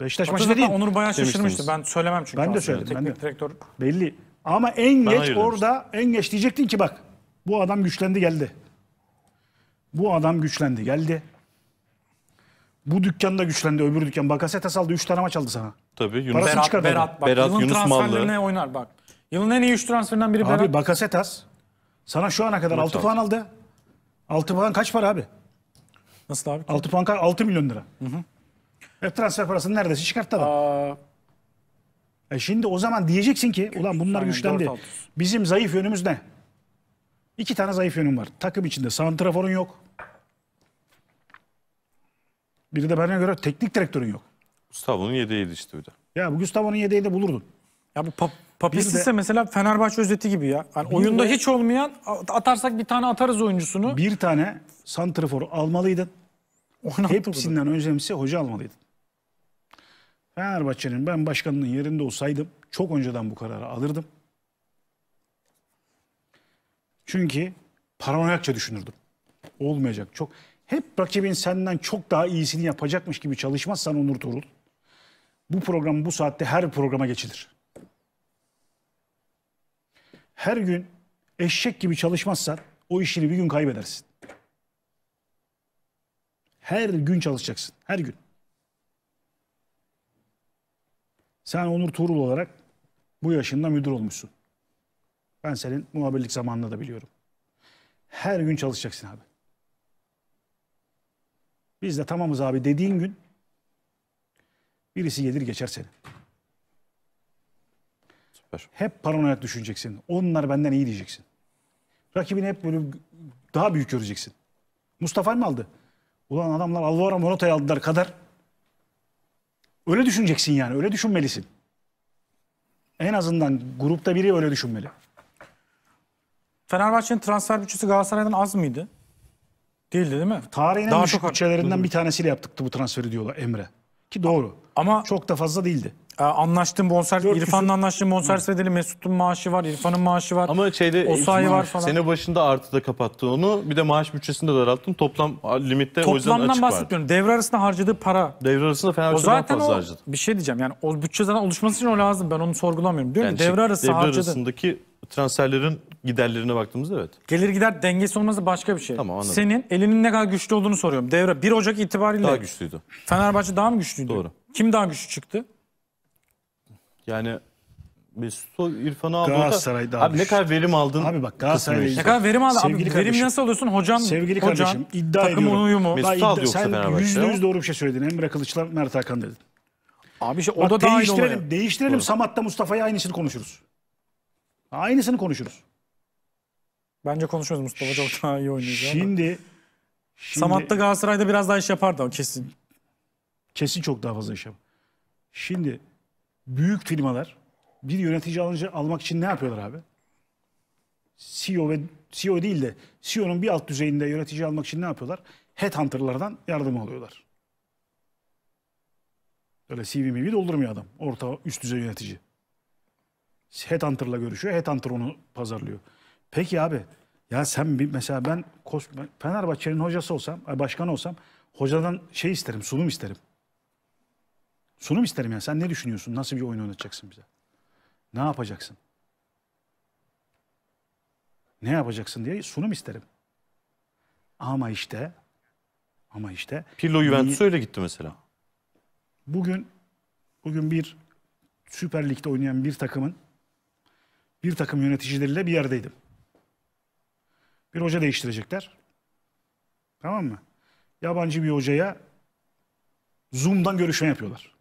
Beşiktaş maçı zaten dediğim Onur bayağı şaşırmıştı. Ben söylemem çünkü. Ben de söyledim, ben Teknik de. direktör belli. Ama en Ben geç orada en geç diyecektin ki bak bu adam güçlendi geldi. Bu adam güçlendi geldi. Bu dükkanda güçlendi öbür dükkan. Bakasetas aldı 3 tane maç aldı sana. Tabii Yunus Parasını Berat, çıkardı Berat, bak, Berat, yılın Yunus transferlerine Mallı. oynar bak. Yılın en iyi 3 transferinden biri Berat. Abi Bakasetas sana şu ana kadar 6 aldı. puan aldı. 6 puan kaç para abi? Nasıl abi? 6 puan kaç? 6 milyon lira. Hep transfer parasını neredeyse çıkarttı adam. Aa, E şimdi o zaman diyeceksin ki ulan bunlar Aynen, güçlendi. Bizim zayıf yönümüz ne? İki tane zayıf yönüm var. Takım içinde santraforun yok. Biri de bana göre teknik direktörün yok. Gustavo'nun yedeğiydi işte bir de. Ya bu Gustavo'nun yedeğinde bulurdun. ya bu pap Papis Bir de- ise mesela Fenerbahçe özeti gibi ya. Yani oyunda hiç olmayan atarsak bir tane atarız oyuncusunu. Bir tane santrafor almalıydın. Oynattı Hepsinden önemlisi hoca almalıydın. Fenerbahçe'nin ben başkanının yerinde olsaydım çok önceden bu kararı alırdım. Çünkü paranoyakça düşünürdüm. Olmayacak. Çok hep rakibin senden çok daha iyisini yapacakmış gibi çalışmazsan Onur Tuğrul. Bu program bu saatte her programa geçilir. Her gün eşek gibi çalışmazsan o işini bir gün kaybedersin. Her gün çalışacaksın. Her gün. Sen Onur Tuğrul olarak bu yaşında müdür olmuşsun. Ben senin muhabirlik zamanını da biliyorum. Her gün çalışacaksın abi. Biz de tamamız abi dediğin gün birisi gelir geçer seni. Süper. Hep paranoyak düşüneceksin. Onlar benden iyi diyeceksin. Rakibini hep böyle daha büyük göreceksin. Mustafa mı aldı? Ulan adamlar Alvaro Morata'yı aldılar kadar. Öyle düşüneceksin yani. Öyle düşünmelisin. En azından grupta biri öyle düşünmeli. Fenerbahçe'nin transfer bütçesi Galatasaray'dan az mıydı? Değildi değil mi? Tarihin en Daha düşük çok- bütçelerinden bir tanesiyle yaptık bu transferi diyorlar Emre. Ki doğru. Ama Çok da fazla değildi. e, anlaştığım bonservis, 400 İrfan'la anlaştığım bonservis bedeli Mesut'un maaşı var, İrfan'ın maaşı var. Ama şeyde Osayi var falan. Sene başında artıda kapattı onu. Bir de maaş bütçesini de daralttın. Toplam limitte o yüzden Toplamdan açık vardı. bahsetmiyorum. Devre arasında harcadığı para. Devre arasında O Fenerbahçe daha zaten fazla o harcadı. bir şey diyeceğim. Yani o bütçe zaten oluşması için o lazım. Ben onu sorgulamıyorum. Diyorum Yani ki devre arası devre harcadı. arasındaki transferlerin giderlerine baktığımızda evet. Gelir gider dengesi olması başka bir şey. Tamam, anladım. Senin elinin ne kadar güçlü olduğunu soruyorum. Devre 1 Ocak itibariyle Daha güçlüydü. Fenerbahçe daha mı güçlüydü? Doğru. Kim daha güçlü çıktı? Yani Mesut İrfan'ı aldı. O da- Galatasaray daha Abi ne güçlü. kadar verim aldın? Abi bak Galatasaray- Ne kadar verim aldı? Abi, Sevgili verim kardeşim. nasıl alıyorsun? Hocan, Sevgili hocan, kardeşim iddia takımın ediyorum. uyumu. Mesut aldı iddia- yoksa sen Fenerbahçe ama. yüz doğru bir şey söyledin. Emre Kılıç'la Mert Hakan dedin. Abi işte o Bak da dahil değiştirelim, olaya. değiştirelim. Samat'ta Mustafa'ya aynısını konuşuruz. Aynısını konuşuruz. Bence konuşuyoruz Mustafa çok daha iyi oynayacak. ama. Şimdi, şimdi Samat'ta Galatasaray'da biraz daha iş yapardı o kesin. kesin çok daha fazla iş yap. Şimdi büyük firmalar bir yönetici alınca, almak için ne yapıyorlar abi? CEO ve CEO değil de CEO'nun bir alt düzeyinde yönetici almak için ne yapıyorlar? Headhunter'lardan yardım alıyorlar. Öyle CV mivi doldurmuyor adam. Orta üst düzey yönetici. Headhunter'la görüşüyor. Headhunter onu pazarlıyor. Peki abi ya sen bir mesela ben Fenerbahçe'nin hocası olsam, ay başkanı olsam hocadan şey isterim, sunum isterim. Sunum isterim ya. Sen ne düşünüyorsun? Nasıl bir oyun oynatacaksın bize? Ne yapacaksın? Ne yapacaksın diye sunum isterim. Ama işte ama işte Pirlo Juventus öyle gitti mesela. bugün bugün bir Süper Lig'de oynayan bir takımın bir takım yöneticileriyle bir yerdeydim. Bir hoca değiştirecekler. Tamam mı? Yabancı bir hocaya Zoom'dan görüşme yapıyorlar.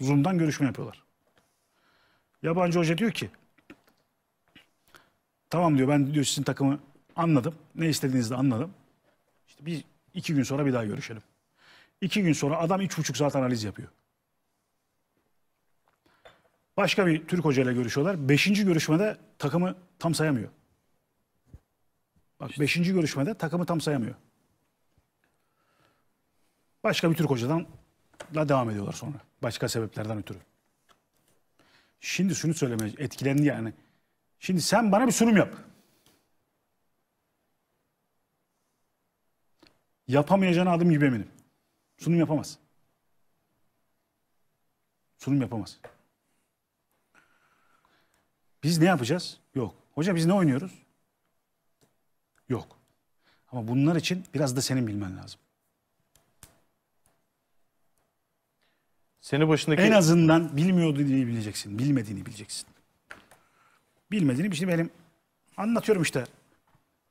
Zoom'dan görüşme yapıyorlar. Yabancı hoca diyor ki tamam diyor ben diyor sizin takımı anladım. Ne istediğinizi de anladım. İşte bir iki gün sonra bir daha görüşelim. İki gün sonra adam üç buçuk saat analiz yapıyor. Başka bir Türk hocayla görüşüyorlar. Beşinci görüşmede takımı tam sayamıyor. Bak beşinci görüşmede takımı tam sayamıyor. Başka bir Türk hocadan da devam ediyorlar sonra. Başka sebeplerden ötürü. Şimdi şunu söylemeye etkilendi yani. Şimdi sen bana bir sunum yap. Yapamayacağına adım gibi eminim. Sunum yapamaz. Sunum yapamaz. Biz ne yapacağız? Yok. Hoca biz ne oynuyoruz? Yok. Ama bunlar için biraz da senin bilmen lazım. Seni başındaki En azından bilmiyordu diye bileceksin. Bilmediğini bileceksin. Bilmediğini bir şey benim anlatıyorum işte.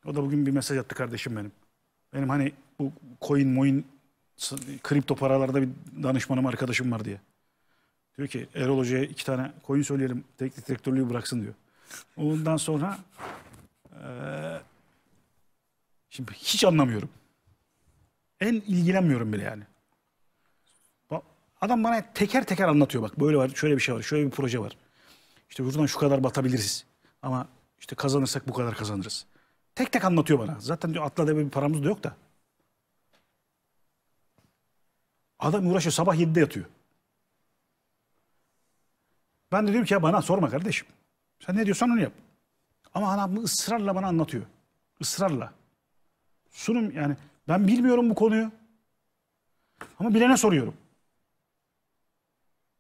O da bugün bir mesaj attı kardeşim benim. Benim hani bu coin moin kripto paralarda bir danışmanım arkadaşım var diye. Diyor ki Erol Hoca'ya iki tane coin söyleyelim teknik direktörlüğü bıraksın diyor. Ondan sonra eee, şimdi hiç anlamıyorum. En ilgilenmiyorum bile yani. Adam bana teker teker anlatıyor bak böyle var şöyle bir şey var şöyle bir proje var. İşte buradan şu kadar batabiliriz ama işte kazanırsak bu kadar kazanırız. Tek tek anlatıyor bana. Zaten diyor atla bir paramız da yok da. Adam uğraşıyor sabah 7'de yatıyor. Ben de diyorum ki ya bana sorma kardeşim. Sen ne diyorsan onu yap. Ama adam ısrarla bana anlatıyor. Israrla. Sunum yani ben bilmiyorum bu konuyu. Ama bilene soruyorum.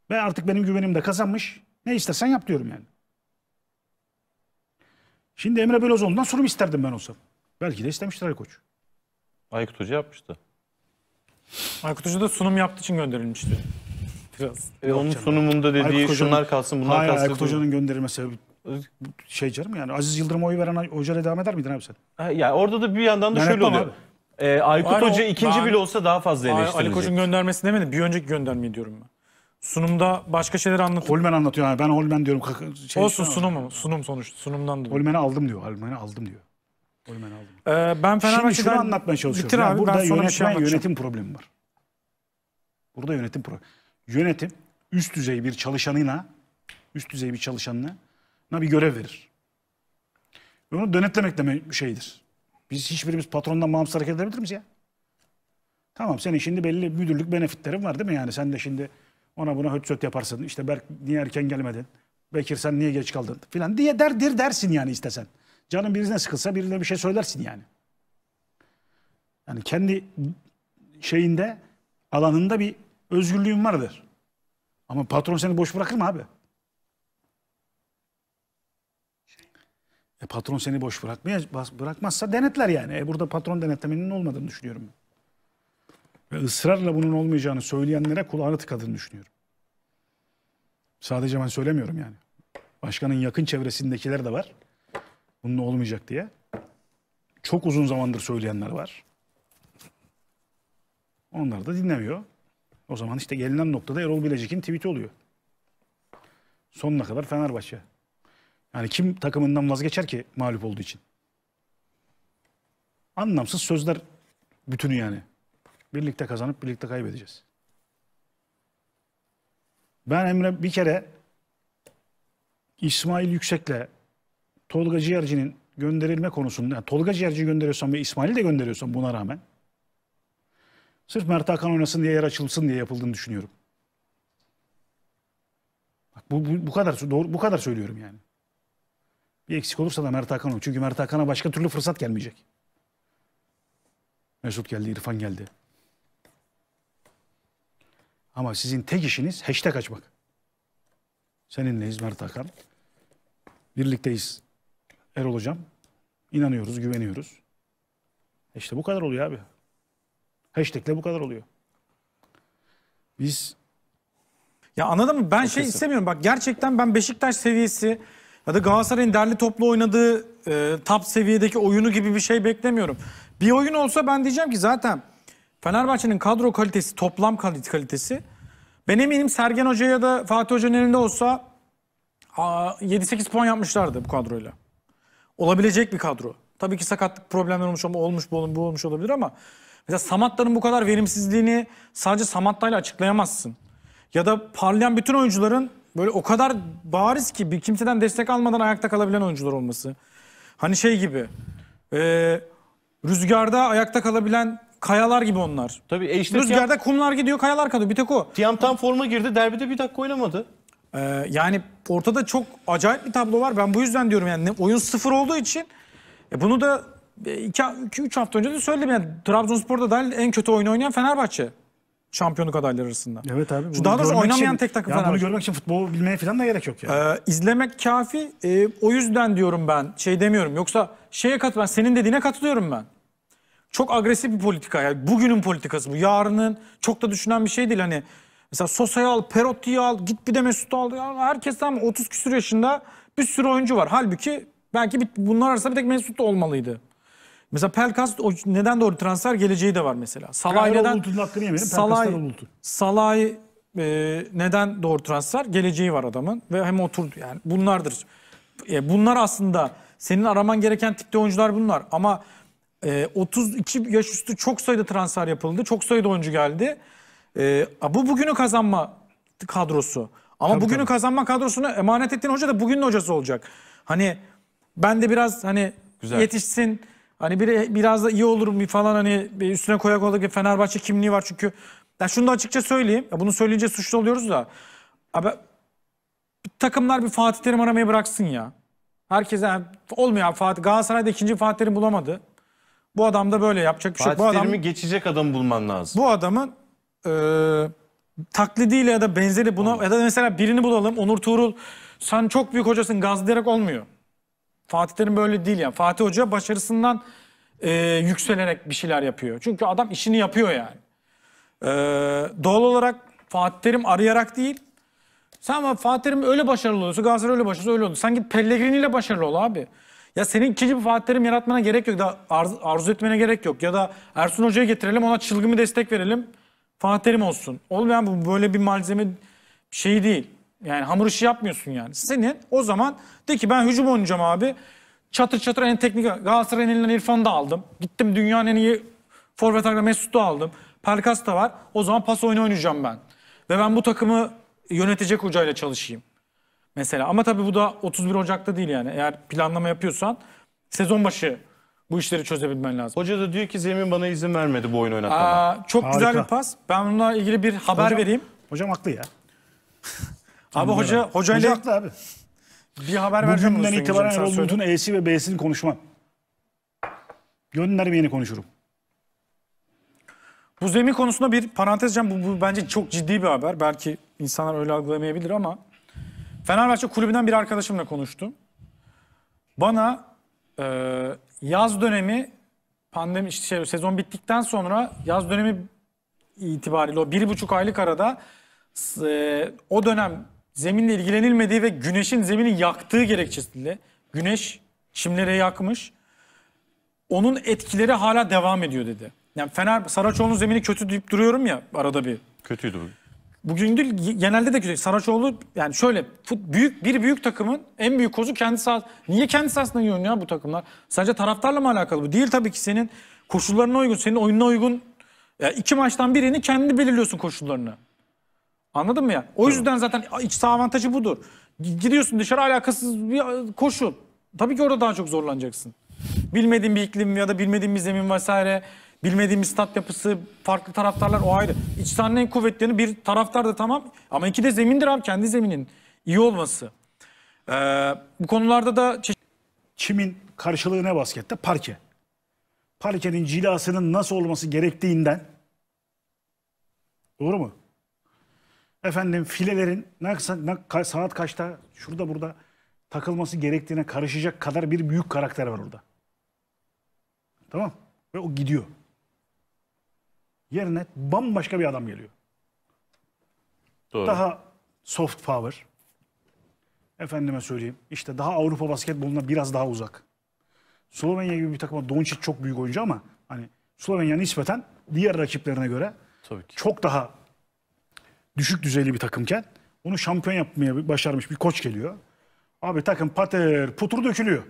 Ve artık benim güvenim de kazanmış. Ne istersen yap diyorum yani. Şimdi Emre Belözoğlu'ndan sunum isterdim ben olsam. Belki de istemiştir Ali Koç. Aykut Hoca yapmıştı. Aykut Hoca da sunum yaptığı için gönderilmişti. Biraz. E, onun sunumunda dediği Aykut şunlar kalsın bunlar Hayır kalsın. Aykut Hoca'nın gönderilmesi şey canım yani Aziz Yıldırım'a oy veren hocayla devam eder miydin abi sen? Ha, Ya orada da bir yandan da Ben şöyle oluyor. E, Aykut Aynen Hoca ikinci ben- bile olsa daha fazla Ay- Ali eleştirilecek. Koç'un göndermesi demedi. Bir önceki göndermeyi diyorum ben. Sunumda başka şeyler anlatıyor. Holmen anlatıyor. Ha, ben Holmen diyorum. Şey, Olsun sunum ama. Sunum sonuçta. Sunumdan dolayı. Holmen'i aldım diyor. Holmen'i aldım diyor. Holmen'i aldım. Ee, ben Şimdi şunu Fenerbahçe'den... anlatmaya çalışıyorum. Bitir Ya abi. burada ben sonra bir yönetmen şey yönetim problemi var. Burada yönetim problemi. Yönetim üst düzey bir çalışanına üst düzey bir çalışanına bir görev verir. Ve onu denetlemek de şeydir. Biz hiçbirimiz patrondan bağımsız hareket edebilir miyiz ya? Tamam senin şimdi belli müdürlük benefitlerin var değil mi yani? Sen de şimdi ona buna höt söt yaparsın. İşte Berk niye erken gelmedin? Bekir sen niye geç kaldın? Filan diye derdir dersin yani istesen. Canın birine sıkılsa birine bir şey söylersin yani. Yani kendi şeyinde alanında bir özgürlüğün vardır. Ama patron seni boş bırakır mı abi? E patron seni boş bırakmaya bırakmazsa denetler yani. E burada patron denetlemenin olmadığını düşünüyorum. Ve ısrarla bunun olmayacağını söyleyenlere kulağını tıkadığını düşünüyorum. Sadece ben söylemiyorum yani. Başkanın yakın çevresindekiler de var. Bunun olmayacak diye. Çok uzun zamandır söyleyenler var. Onlar da dinlemiyor. O zaman işte gelinen noktada Erol Bilecik'in tweet'i oluyor. Sonuna kadar Fenerbahçe. Yani kim takımından vazgeçer ki mağlup olduğu için? Anlamsız sözler bütünü yani. Birlikte kazanıp birlikte kaybedeceğiz. Ben Emre bir kere İsmail Yüksek'le Tolga Ciğerci'nin gönderilme konusunda, yani Tolga Ciğerci'yi gönderiyorsan ve İsmail'i de gönderiyorsan buna rağmen sırf Mert Hakan oynasın diye yer açılsın diye yapıldığını düşünüyorum. Bak bu, bu, bu kadar doğru bu kadar söylüyorum yani. Bir eksik olursa da Mert Hakan olur. Çünkü Mert Hakan'a başka türlü fırsat gelmeyecek. Mesut geldi, İrfan geldi. Ama sizin tek işiniz hashtag açmak. Seninleyiz Mert Hakan. Birlikteyiz Erol Hocam. İnanıyoruz, güveniyoruz. İşte bu kadar oluyor abi. Hashtag'le bu kadar oluyor. Biz Ya anladın mı? Ben şey istemiyorum. Bak gerçekten ben Beşiktaş seviyesi ya da Galatasaray'ın derli toplu oynadığı e, top seviyedeki oyunu gibi bir şey beklemiyorum. Bir oyun olsa ben diyeceğim ki zaten Fenerbahçe'nin kadro kalitesi, toplam kalit- kalitesi ben eminim Sergen Hoca ya da Fatih Hoca'nın elinde olsa aa, 7-8 puan yapmışlardı bu kadroyla. Olabilecek bir kadro. Tabii ki sakatlık problemler olmuş ama olmuş bu, olmuş, bu olmuş olabilir ama mesela Samatta'nın bu kadar verimsizliğini sadece Samatta'yla açıklayamazsın. Ya da parlayan bütün oyuncuların böyle o kadar bariz ki bir kimseden destek almadan ayakta kalabilen oyuncular olması. Hani şey gibi e, rüzgarda ayakta kalabilen kayalar gibi onlar. Tabii e işte Rüzgarda kumlar gidiyor kayalar kalıyor bir tek o. Tiam tam forma girdi. Derbide bir dakika oynamadı. Ee, yani ortada çok acayip bir tablo var. Ben bu yüzden diyorum yani oyun sıfır olduğu için e, bunu da 2-3 hafta önce de söyledim. Yani Trabzonspor'da dahil en kötü oyunu oynayan Fenerbahçe. Şampiyonluk adayları arasında. Evet abi. Şu bunu daha doğrusu oynamayan için- tek takım Ya bunu Fenerbahçe. görmek için futbol bilmeye falan da gerek yok ya. Ee, izlemek kafi. Ee, o yüzden diyorum ben. Şey demiyorum. Yoksa şeye kat ben senin dediğine katılıyorum ben. Çok agresif bir politika. Yani bugünün politikası bu. Yarının çok da düşünen bir şey değil. Hani mesela Sosa'yı al, Perotti'yi al, git bir de Mesut'u al. Ya herkes tam 30 küsur yaşında bir sürü oyuncu var. Halbuki belki bir, bunlar arasında bir tek Mesut olmalıydı. Mesela Pelkas o neden doğru transfer geleceği de var mesela. Salay neden hakkını yemeyelim, Salay Pelkas'tan Bulut'un. Salay e, neden doğru transfer? Geleceği var adamın ve hem oturdu yani. Bunlardır. E, bunlar aslında senin araman gereken tipte oyuncular bunlar ama e, 32 yaş üstü çok sayıda transfer yapıldı. Çok sayıda oyuncu geldi. E, bu bugünü kazanma kadrosu. Ama Tabii, bugünü tabii. kazanma kadrosunu emanet ettiğin hoca da bugünün hocası olacak. Hani ben de biraz hani Güzel. yetişsin. Hani bir, biraz da iyi olur bir falan hani üstüne koya koya Fenerbahçe kimliği var çünkü. Ben şunu da açıkça söyleyeyim. Ya bunu söyleyince suçlu oluyoruz da. Abi takımlar bir Fatih Terim aramayı bıraksın ya. Herkese yani olmuyor abi Fatih. Galatasaray'da ikinci Fatih Terim bulamadı. Bu adam da böyle yapacak bir şey. Fatih Bu adam Terim'i geçecek adam bulman lazım. bu adamın e, taklidiyle ya da benzeri buna ya da mesela birini bulalım. Onur Tuğrul sen çok büyük hocasın gazlayarak olmuyor. Fatih Terim böyle değil yani. Fatih Hoca başarısından e, yükselerek bir şeyler yapıyor. Çünkü adam işini yapıyor yani. E, doğal olarak Fatih Terim arayarak değil. Sen Fatih Terim öyle başarılı oluyorsa Galatasaray öyle başarılı öyle oldu. Sen git Pellegrini ile başarılı ol abi. Ya senin ikinci bir Fatih Terim yaratmana gerek yok. Da arzu, arzu etmene gerek yok. Ya da Ersun Hoca'yı getirelim ona çılgın bir destek verelim. Fatih Terim olsun. Olmayan bu böyle bir malzeme şeyi değil. Yani hamur işi yapmıyorsun yani. Senin o zaman de ki ben hücum oynayacağım abi. Çatır çatır en teknik Galatasaray'ın elinden İrfan'ı da aldım. Gittim dünyanın en iyi forvet hakkında Mesut'u aldım. Pelkas da var. O zaman pas oyunu oynayacağım ben. Ve ben bu takımı yönetecek hocayla çalışayım. Mesela ama tabii bu da 31 Ocak'ta değil yani. Eğer planlama yapıyorsan sezon başı bu işleri çözebilmen lazım. Hoca da diyor ki zemin bana izin vermedi bu oyunu oynatmama. Aa, çok güzel Harika. bir pas. Ben bununla ilgili bir haber Hocam- vereyim. Hocam haklı ya. Abi hoca Hoca hocayla haklı abi. bir haber vereceğim. Bugünden itibaren Erol. Bulut'un E'si ve B'sini konuşmam. Göndermeyeni konuşurum. Bu zemin konusunda bir parantez edeceğim. Bu, bu bence çok ciddi bir haber. Belki insanlar öyle algılamayabilir ama Fenerbahçe kulübünden bir arkadaşımla konuştum. Bana e, yaz dönemi pandemi işte şey, sezon bittikten sonra yaz dönemi itibariyle o bir buçuk aylık arada e, o dönem zeminle ilgilenilmediği ve güneşin zemini yaktığı gerekçesiyle güneş çimleri yakmış onun etkileri hala devam ediyor dedi. Yani Fener Saraçoğlu'nun zemini kötü deyip duruyorum ya arada bir. Kötüydü bu. Bugün değil genelde de kötü. Saraçoğlu yani şöyle fut- büyük bir büyük takımın en büyük kozu kendi sahası. Niye kendi sahasında oynuyor ya bu takımlar? Sadece taraftarla mı alakalı bu? Değil tabii ki senin koşullarına uygun, senin oyununa uygun. Ya iki maçtan birini kendi belirliyorsun koşullarını. Anladın mı ya? O yüzden zaten iç saha avantajı budur. Gidiyorsun dışarı alakasız bir koşul. Tabii ki orada daha çok zorlanacaksın. Bilmediğin bir iklim ya da bilmediğin bir zemin vesaire, bilmediğin bir stat yapısı, farklı taraftarlar o ayrı. İç sahanın en kuvvetli yanı bir taraftar da tamam ama iki de zemindir abi kendi zeminin iyi olması. Ee, bu konularda da Çimin karşılığı ne baskette? Parke. Parkenin cilasının nasıl olması gerektiğinden doğru mu? Efendim filelerin saat kaçta şurada burada takılması gerektiğine karışacak kadar bir büyük karakter var orada. Tamam. Ve o gidiyor. Yerine bambaşka bir adam geliyor. Doğru. Daha soft power. Efendime söyleyeyim. işte daha Avrupa basketboluna biraz daha uzak. Slovenya gibi bir takıma Doncic çok büyük oyuncu ama hani Slovenya nispeten diğer rakiplerine göre Tabii ki. çok daha düşük düzeyli bir takımken onu şampiyon yapmaya başarmış bir koç geliyor. Abi takım patır putur dökülüyor.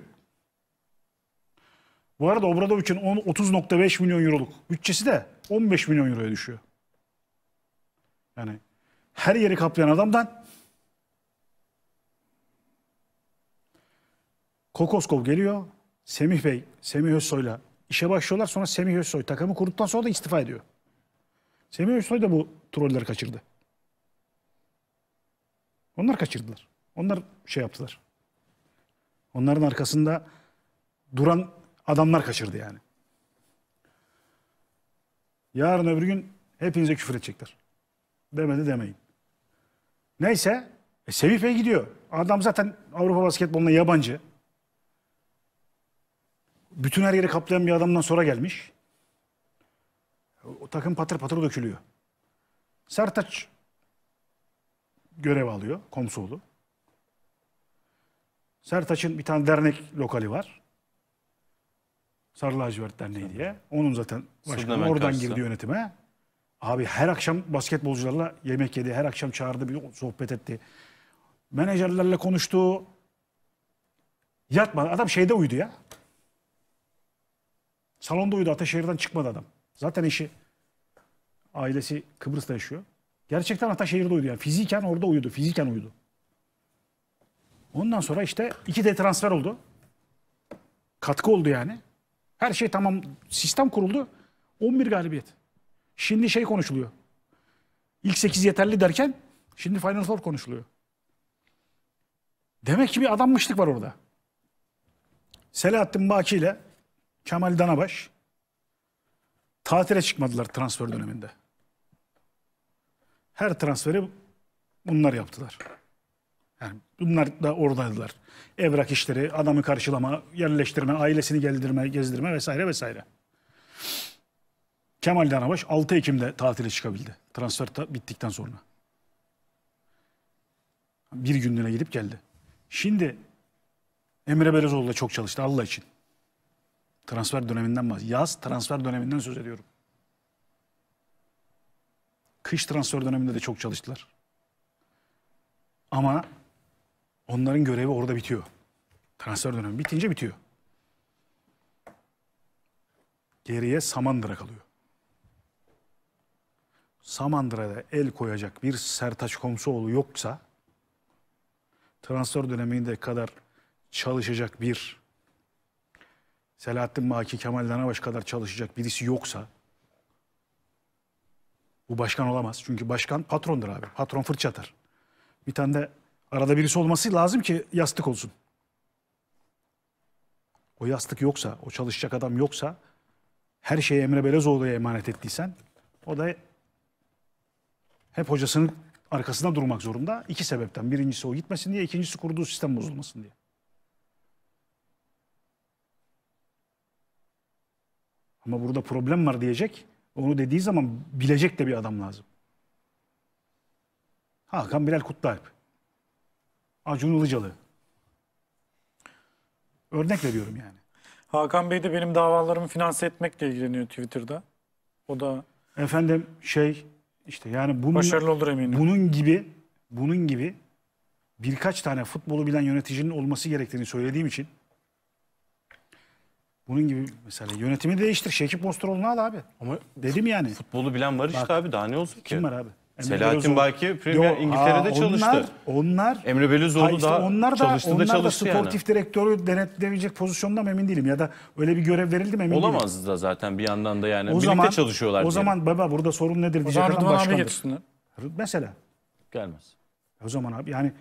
Bu arada Obradovic'in 10 30.5 milyon euroluk bütçesi de 15 milyon euroya düşüyor. Yani her yeri kaplayan adamdan Kokoskov geliyor. Semih Bey, Semih Özsoy'la işe başlıyorlar. Sonra Semih Özsoy takımı kurduktan sonra da istifa ediyor. Semih Özsoy da bu trolleri kaçırdı. Onlar kaçırdılar. Onlar şey yaptılar. Onların arkasında duran adamlar kaçırdı yani. Yarın öbür gün Hepinize küfür edecekler. Demedi demeyin. Neyse. E, Bey gidiyor. Adam zaten Avrupa basketboluna yabancı. Bütün her yeri kaplayan bir adamdan sonra gelmiş. O takım patır patır dökülüyor. Sertaç görev alıyor Komsoğlu. Sertaç'ın bir tane dernek lokali var. Sarı Lacivert Derneği diye. Onun zaten başkanı Sırnamen oradan girdi yönetime. Abi her akşam basketbolcularla yemek yedi. Her akşam çağırdı bir sohbet etti. Menajerlerle konuştu. Yatmadı. Adam şeyde uyudu ya. Salonda uyudu. Ataşehir'den çıkmadı adam. Zaten eşi ailesi Kıbrıs'ta yaşıyor. Gerçekten Ataşehir'de uyudu yani. Fiziken orada uyudu. Fiziken uyudu. Ondan sonra işte iki de transfer oldu. Katkı oldu yani. Her şey tamam. Sistem kuruldu. 11 galibiyet. Şimdi şey konuşuluyor. İlk 8 yeterli derken şimdi Final Four konuşuluyor. Demek ki bir adanmışlık var orada. Selahattin Baki ile Kemal Danabaş tatile çıkmadılar transfer döneminde. Her transferi bunlar yaptılar. Yani bunlar da oradaydılar. Evrak işleri, adamı karşılama, yerleştirme, ailesini gezdirme, gezdirme vesaire vesaire. Kemal Danabaş 6 Ekim'de tatile çıkabildi. Transfer ta- bittikten sonra. Bir günlüğüne gidip geldi. Şimdi Emre Belözoğlu da çok çalıştı Allah için. Transfer döneminden bahsediyorum. Yaz transfer döneminden söz ediyorum. Kış transfer döneminde de çok çalıştılar. Ama onların görevi orada bitiyor. Transfer dönemi bitince bitiyor. Geriye Samandıra kalıyor. Samandıra'da el koyacak bir Sertaç Komsoğlu yoksa transfer döneminde kadar çalışacak bir Selahattin Maki Kemal Danabaş kadar çalışacak birisi yoksa bu başkan olamaz. Çünkü başkan patrondur abi. Patron fırça atar. Bir tane de arada birisi olması lazım ki yastık olsun. O yastık yoksa, o çalışacak adam yoksa her şeyi Emre Belezoğlu'ya emanet ettiysen o da hep hocasının arkasında durmak zorunda. İki sebepten. Birincisi o gitmesin diye, ikincisi kurduğu sistem bozulmasın diye. Ama burada problem var diyecek. Onu dediği zaman bilecek de bir adam lazım. Hakan Bilal Kutlualp. Acun Ilıcalı. Örnek veriyorum yani. Hakan Bey de benim davalarımı finanse etmekle ilgileniyor Twitter'da. O da Efendim şey işte yani bunun, başarılı olur eminim. bunun gibi bunun gibi birkaç tane futbolu bilen yöneticinin olması gerektiğini söylediğim için bunun gibi mesela yönetimi değiştir. Şekip Bostoroğlu'nu al abi. Ama Dedim yani. futbolu bilen var işte abi daha ne olsun ki? Kim var abi? Emre Selahattin. Baki Premier Yok, İngiltere'de aa, çalıştı. Onlar, onlar Emre Belözoğlu işte da onlar da, çalıştı da onlar çalıştı da yani. sportif direktörü denetleyebilecek pozisyonda mı emin değilim. Ya da öyle bir görev verildi mi emin değilim. Olamaz da zaten bir yandan da yani. O Birlikte zaman, çalışıyorlar. O diyelim. zaman baba burada sorun nedir diyecek adam başkandır. getirsinler. Mesela. gelmez. O zaman abi yani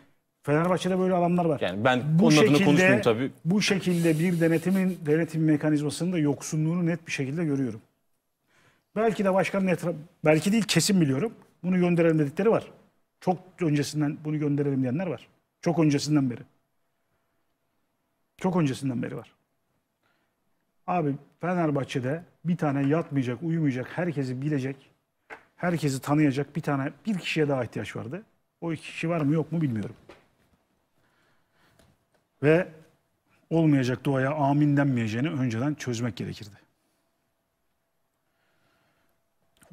Fenerbahçe'de böyle adamlar var. Yani ben onun adını konuşmayayım tabii. Bu şekilde bir denetimin denetim mekanizmasının da yoksunluğunu net bir şekilde görüyorum. Belki de başkanın etrafı, belki değil kesin biliyorum. Bunu gönderelim dedikleri var. Çok öncesinden bunu gönderelim diyenler var. Çok öncesinden beri. Çok öncesinden beri var. Abi Fenerbahçe'de bir tane yatmayacak, uyumayacak, herkesi bilecek, herkesi tanıyacak bir tane bir kişiye daha ihtiyaç vardı. O iki kişi var mı yok mu bilmiyorum. Ve olmayacak duaya amin denmeyeceğini önceden çözmek gerekirdi.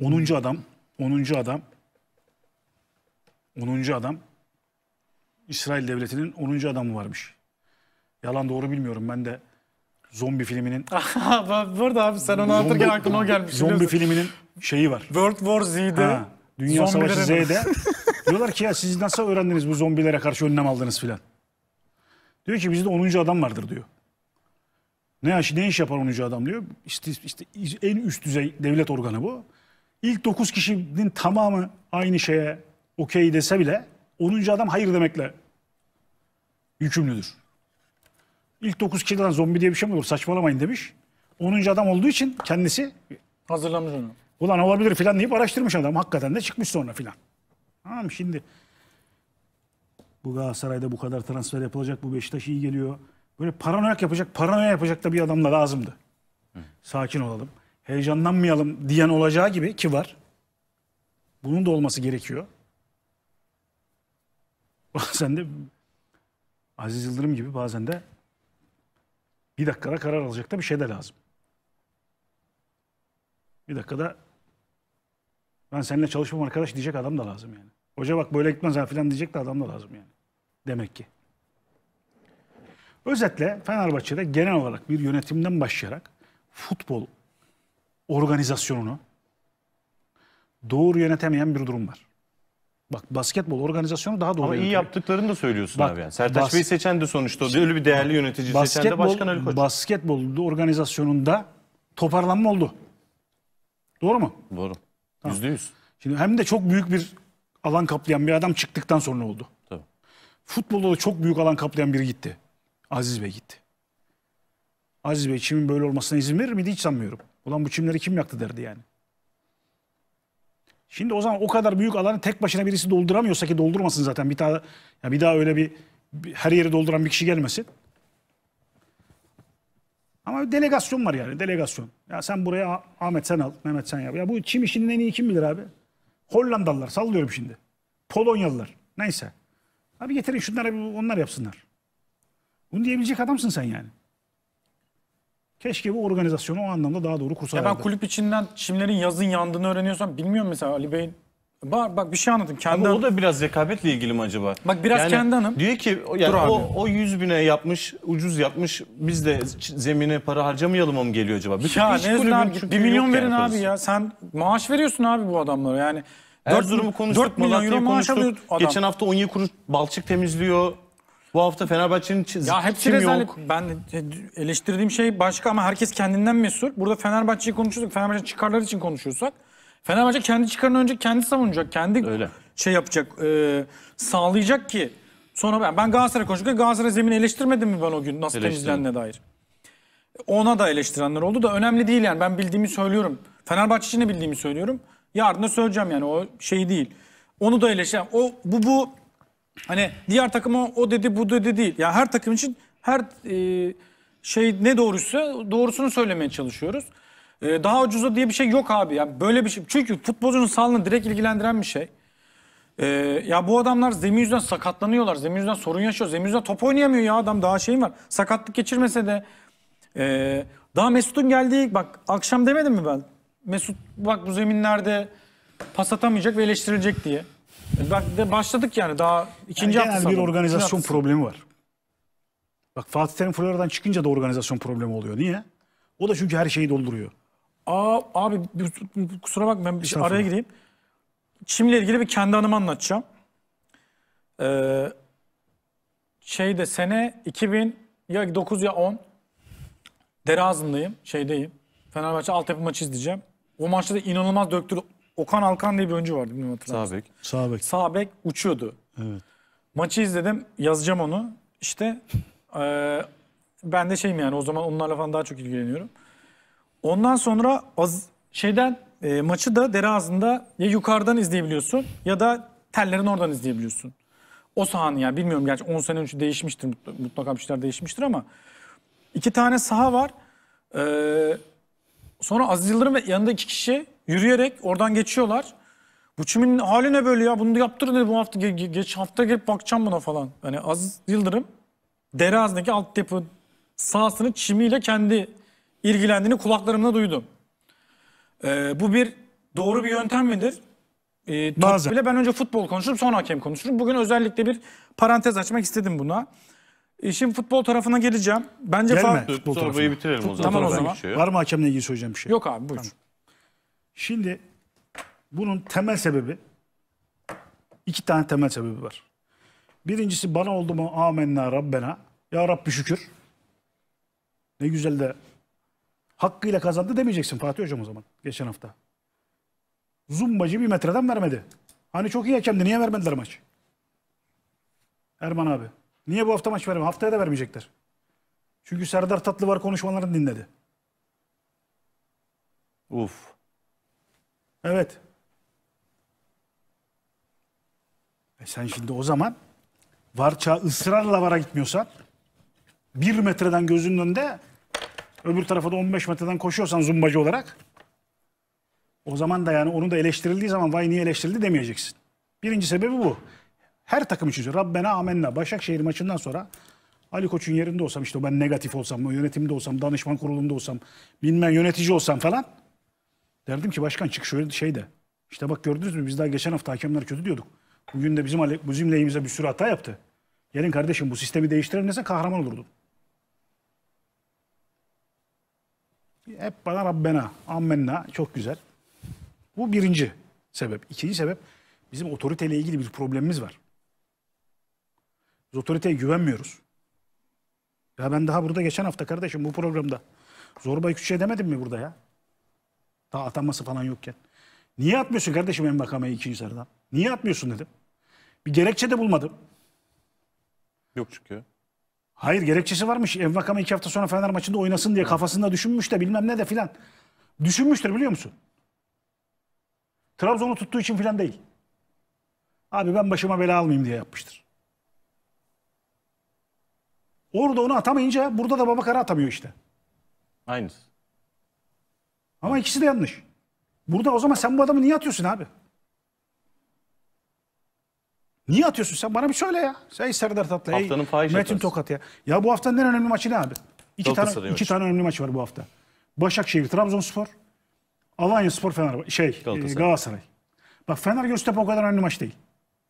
10. adam, 10. adam 10. adam İsrail devletinin 10. adamı varmış. Yalan doğru bilmiyorum. Ben de zombi filminin Burada abi sen onu anlatırken aklıma o gelmiş. zombi biliyorsun. filminin şeyi var. World War Z'de Ha, Dünya Savaşı Z'de diyorlar ki ya siz nasıl öğrendiniz bu zombilere karşı önlem aldınız filan. Diyor ki bizde 10. adam vardır diyor. Ne iş, ne iş yapar 10. adam diyor. İşte, işte en üst düzey devlet organı bu. İlk 9 kişinin tamamı aynı şeye okey dese bile 10. adam hayır demekle yükümlüdür. İlk 9 kişiden zombi diye bir şey mi olur saçmalamayın demiş. 10. adam olduğu için kendisi hazırlamış onu. Ulan olabilir filan deyip araştırmış adam. Hakikaten de çıkmış sonra filan. Tamam? Şimdi bu Galatasaray'da bu kadar transfer yapılacak. Bu Beşiktaş iyi geliyor. Böyle paranoyak yapacak, paranoya yapacak da bir adam da lazımdı. Sakin olalım. Heyecanlanmayalım diyen olacağı gibi ki var. Bunun da olması gerekiyor. Bazen de Aziz Yıldırım gibi bazen de bir dakikada karar alacak da bir şey de lazım. Bir dakikada ben seninle çalışmam arkadaş diyecek adam da lazım yani. Hoca bak böyle gitmez ha falan diyecek de adam da lazım yani. Demek ki. Özetle Fenerbahçe'de genel olarak bir yönetimden başlayarak futbol organizasyonunu doğru yönetemeyen bir durum var. Bak basketbol organizasyonu daha doğru Ama iyi yaptıklarını da söylüyorsun Bak, abi. Yani. Sertaç bas- Bey seçen de sonuçta o. öyle bir değerli yönetici seçen de basketbol, Başkan Ali Koç. basketbol organizasyonunda toparlanma oldu. Doğru mu? Doğru. Yüzde yüz. Şimdi hem de çok büyük bir alan kaplayan bir adam çıktıktan sonra oldu. Futbolda da çok büyük alan kaplayan biri gitti. Aziz Bey gitti. Aziz Bey çimin böyle olmasına izin verir miydi hiç sanmıyorum. Ulan bu çimleri kim yaktı derdi yani. Şimdi o zaman o kadar büyük alanı tek başına birisi dolduramıyorsa ki doldurmasın zaten. Bir daha ya bir daha öyle bir, bir- her yeri dolduran bir kişi gelmesin. Ama bir delegasyon var yani delegasyon. Ya sen buraya Ah- Ahmet sen al, Mehmet sen yap. Ya bu çim işinin en iyi kim bilir abi? Hollandalılar sallıyorum şimdi. Polonyalılar neyse. Abi getirin şunları onlar yapsınlar. Bunu diyebilecek adamsın sen yani. Keşke bu organizasyonu o anlamda daha doğru Ya kursalardı. ben kulüp içinden çimlerin yazın yandığını öğreniyorsam bilmiyorum mesela Ali Bey'in. Bak, bak bir şey anlatayım. Kendi Ama o da biraz rekabetle ilgili mi acaba? Bak biraz kendi hanım. Diyor ki o- yani Dur abi. o, o 100 bine yapmış, ucuz yapmış. Biz de zemine para harcamayalım mı geliyor acaba? Bütün ya ne abi çünkü bir milyon yok verin yani abi parası. ya. Sen maaş veriyorsun abi bu adamlara yani. Erzurum'u konuştuk, 4 milyon Malatya'yı euro maaş alıyor konuştuk. adam. Geçen hafta 17 kuruş balçık temizliyor. Bu hafta Fenerbahçe'nin ç- Ya hepsi rezalet. yok. Ben eleştirdiğim şey başka ama herkes kendinden mesul. Burada Fenerbahçe'yi konuşuyorsak, Fenerbahçe çıkarları için konuşuyorsak. Fenerbahçe kendi çıkarını önce kendi savunacak, kendi Öyle. şey yapacak, e, sağlayacak ki. Sonra ben, ben Galatasaray konuşurken Galatasaray zemini eleştirmedim mi ben o gün nasıl Eleştirdim. temizlendiğine dair. Ona da eleştirenler oldu da önemli değil yani ben bildiğimi söylüyorum. Fenerbahçe için de bildiğimi söylüyorum. Yarın da söyleyeceğim yani o şey değil. Onu da eleştireceğim. O bu bu Hani diğer takıma o dedi bu dedi değil. Ya her takım için her e, şey ne doğruysa doğrusunu söylemeye çalışıyoruz. E, daha ucuza diye bir şey yok abi. Ya böyle bir şey. Çünkü futbolcunun sağlığını direkt ilgilendiren bir şey. E, ya bu adamlar zemin yüzünden sakatlanıyorlar. Zemin yüzünden sorun yaşıyor. Zemin yüzünden top oynayamıyor ya adam. Daha şeyim var. Sakatlık geçirmese de e, daha Mesut'un geldiği bak akşam demedim mi ben? Mesut bak bu zeminlerde pas atamayacak ve eleştirilecek diye. E, Bak de başladık yani daha ikinci Yani genel bir organizasyon İkinci problemi var. Bak Fatih Terim Florya'dan çıkınca da organizasyon problemi oluyor. Niye? O da çünkü her şeyi dolduruyor. Aa, abi kusura bakma ben bir şey araya gireyim. Çimle ilgili bir kendi anımı anlatacağım. Ee, şeyde sene 2000 ya 9 ya 10 Derazın'dayım, şeydeyim. Fenerbahçe altyapı maçı izleyeceğim. O maçta da inanılmaz döktürdü. Okan Alkan diye bir oyuncu vardı bilmiyorum hatırlar mısın? Sağ bek. Sağ bek. Sağ bek uçuyordu. Evet. Maçı izledim. Yazacağım onu. İşte eee, ben de şeyim yani o zaman onlarla falan daha çok ilgileniyorum. Ondan sonra az şeyden eee, maçı da dere ağzında ya yukarıdan izleyebiliyorsun ya da tellerin oradan izleyebiliyorsun. O sahanın yani bilmiyorum gerçi 10 sene önce değişmiştir mutla- mutlaka bir şeyler değişmiştir ama iki tane saha var. Eee, sonra Aziz Yıldırım ve yanında iki kişi yürüyerek oradan geçiyorlar. Bu çimin hali ne böyle ya? Bunu da yaptır dedi bu hafta. Ge- ge- geç hafta gelip bakacağım buna falan. Hani Aziz Yıldırım dere ağzındaki altyapı sahasını çimiyle kendi ilgilendiğini kulaklarımla duydum. Ee, bu bir doğru bir yöntem midir? Ee, Bazen. bile ben önce futbol konuşurum sonra hakem konuşurum. Bugün özellikle bir parantez açmak istedim buna. Şimdi futbol tarafına geleceğim. Bence Gelme. fa- Dur, Futbol Sorbayı tarafına. bitirelim o zaman. Tamam o zaman. Var mı hakemle ilgili söyleyeceğim bir şey? Yok abi buyur. Şimdi bunun temel sebebi iki tane temel sebebi var. Birincisi bana oldu mu amenna Rabbena. Ya Rabbi şükür. Ne güzel de hakkıyla kazandı demeyeceksin Fatih Hocam o zaman geçen hafta. Zumbacı bir metreden vermedi. Hani çok iyi hakemdi niye vermediler maç? Erman abi. Niye bu hafta maç vermedi? Haftaya da vermeyecekler. Çünkü Serdar Tatlıvar konuşmalarını dinledi. Uf. Evet. E sen şimdi o zaman var çağ ısrarla vara gitmiyorsan bir metreden gözünün önünde öbür tarafa da 15 metreden koşuyorsan zumbacı olarak o zaman da yani onu da eleştirildiği zaman vay niye eleştirildi demeyeceksin. Birinci sebebi bu. Her takım için Rabbena amenna. Başakşehir maçından sonra Ali Koç'un yerinde olsam işte ben negatif olsam, yönetimde olsam, danışman kurulunda olsam, bilmem yönetici olsam falan derdim ki başkan çık şöyle şey de. İşte bak gördünüz mü biz daha geçen hafta hakemler kötü diyorduk. Bugün de bizim, bizim lehimize bir sürü hata yaptı. Gelin kardeşim bu sistemi değiştirelim desen kahraman olurdum. Hep bana Rabbena, ammenna çok güzel. Bu birinci sebep. İkinci sebep bizim otoriteyle ilgili bir problemimiz var. Biz otoriteye güvenmiyoruz. Ya ben daha burada geçen hafta kardeşim bu programda Zorbay Küçük'e demedim mi burada ya? Daha atanması falan yokken. Niye atmıyorsun kardeşim Envakame'yi ikinci sıradan? Niye atmıyorsun dedim. Bir gerekçe de bulmadım. Yok çünkü. Hayır gerekçesi varmış. Envakame iki hafta sonra Fener maçında oynasın diye kafasında düşünmüş de bilmem ne de filan. Düşünmüştür biliyor musun? Trabzon'u tuttuğu için filan değil. Abi ben başıma bela almayayım diye yapmıştır. Orada onu atamayınca burada da Babakar'ı atamıyor işte. Aynısı. Ama ikisi de yanlış. Burada o zaman sen bu adamı niye atıyorsun abi? Niye atıyorsun sen? Bana bir söyle ya. Sen Serdar Tatlı, ey Haftanın fahiş Metin hatası. Tokat ya. Ya bu haftanın en önemli maçı ne abi? İki tane, Galatasaray iki maçı. tane önemli maç var bu hafta. Başakşehir, Trabzonspor, Alanya Spor, Fenerbahçe, şey Galatasaray. Galatasaray. Galatasaray. Bak Fener Göztepe o kadar önemli maç değil.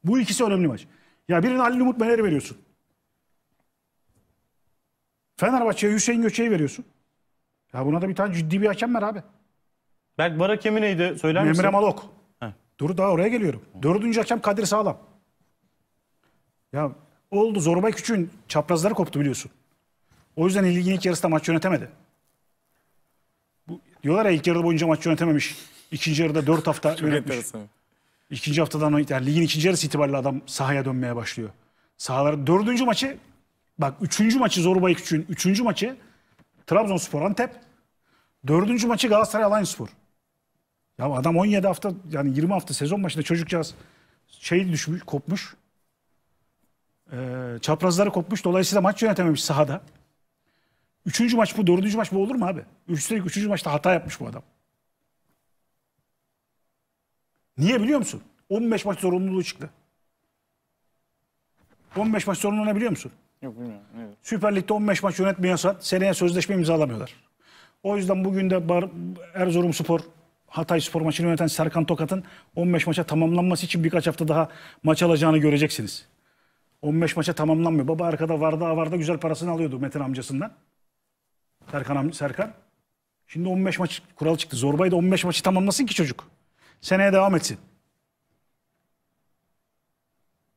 Bu ikisi önemli maç. Ya birine Ali Umut Meler'i veriyorsun. Fenerbahçe'ye Hüseyin Göçe'yi veriyorsun. Ya buna da bir tane ciddi bir hakem ver abi. Berk var hakemi neydi? Söyler misin? Emre Malok. Heh. Dur daha oraya geliyorum. Dördüncü hakem Kadir Sağlam. Ya oldu Zorbay Küçük'ün çaprazları koptu biliyorsun. O yüzden ligin ilk yarısında maç yönetemedi. Bu, diyorlar ya ilk yarıda boyunca maç yönetememiş. İkinci yarıda dört hafta yönetmiş. İkinci haftadan yani ligin ikinci yarısı itibariyle adam sahaya dönmeye başlıyor. Sahalar dördüncü maçı bak üçüncü maçı Zorbay Küçük'ün üçüncü maçı Trabzonspor Antep. Dördüncü maçı Galatasaray Alanyaspor. Ya adam 17 hafta yani 20 hafta sezon başında çocukcağız şey düşmüş kopmuş. Ee, çaprazları kopmuş. Dolayısıyla maç yönetememiş sahada. Üçüncü maç bu, dördüncü maç bu olur mu abi? Üstelik üçüncü maçta hata yapmış bu adam. Niye biliyor musun? 15 maç zorunluluğu çıktı. 15 maç zorunluluğu ne biliyor musun? Yok bilmiyorum. Evet. Süper Lig'de 15 maç yönetmiyorsan seneye sözleşme imzalamıyorlar. O yüzden bugün de Bar Erzurum Spor, Hatay Spor maçını yöneten Serkan Tokat'ın 15 maça tamamlanması için birkaç hafta daha maç alacağını göreceksiniz. 15 maça tamamlanmıyor. Baba arkada vardı varda güzel parasını alıyordu Metin amcasından. Serkan, am- Serkan. Şimdi 15 maç kural çıktı. Zorbay da 15 maçı tamamlasın ki çocuk. Seneye devam etsin.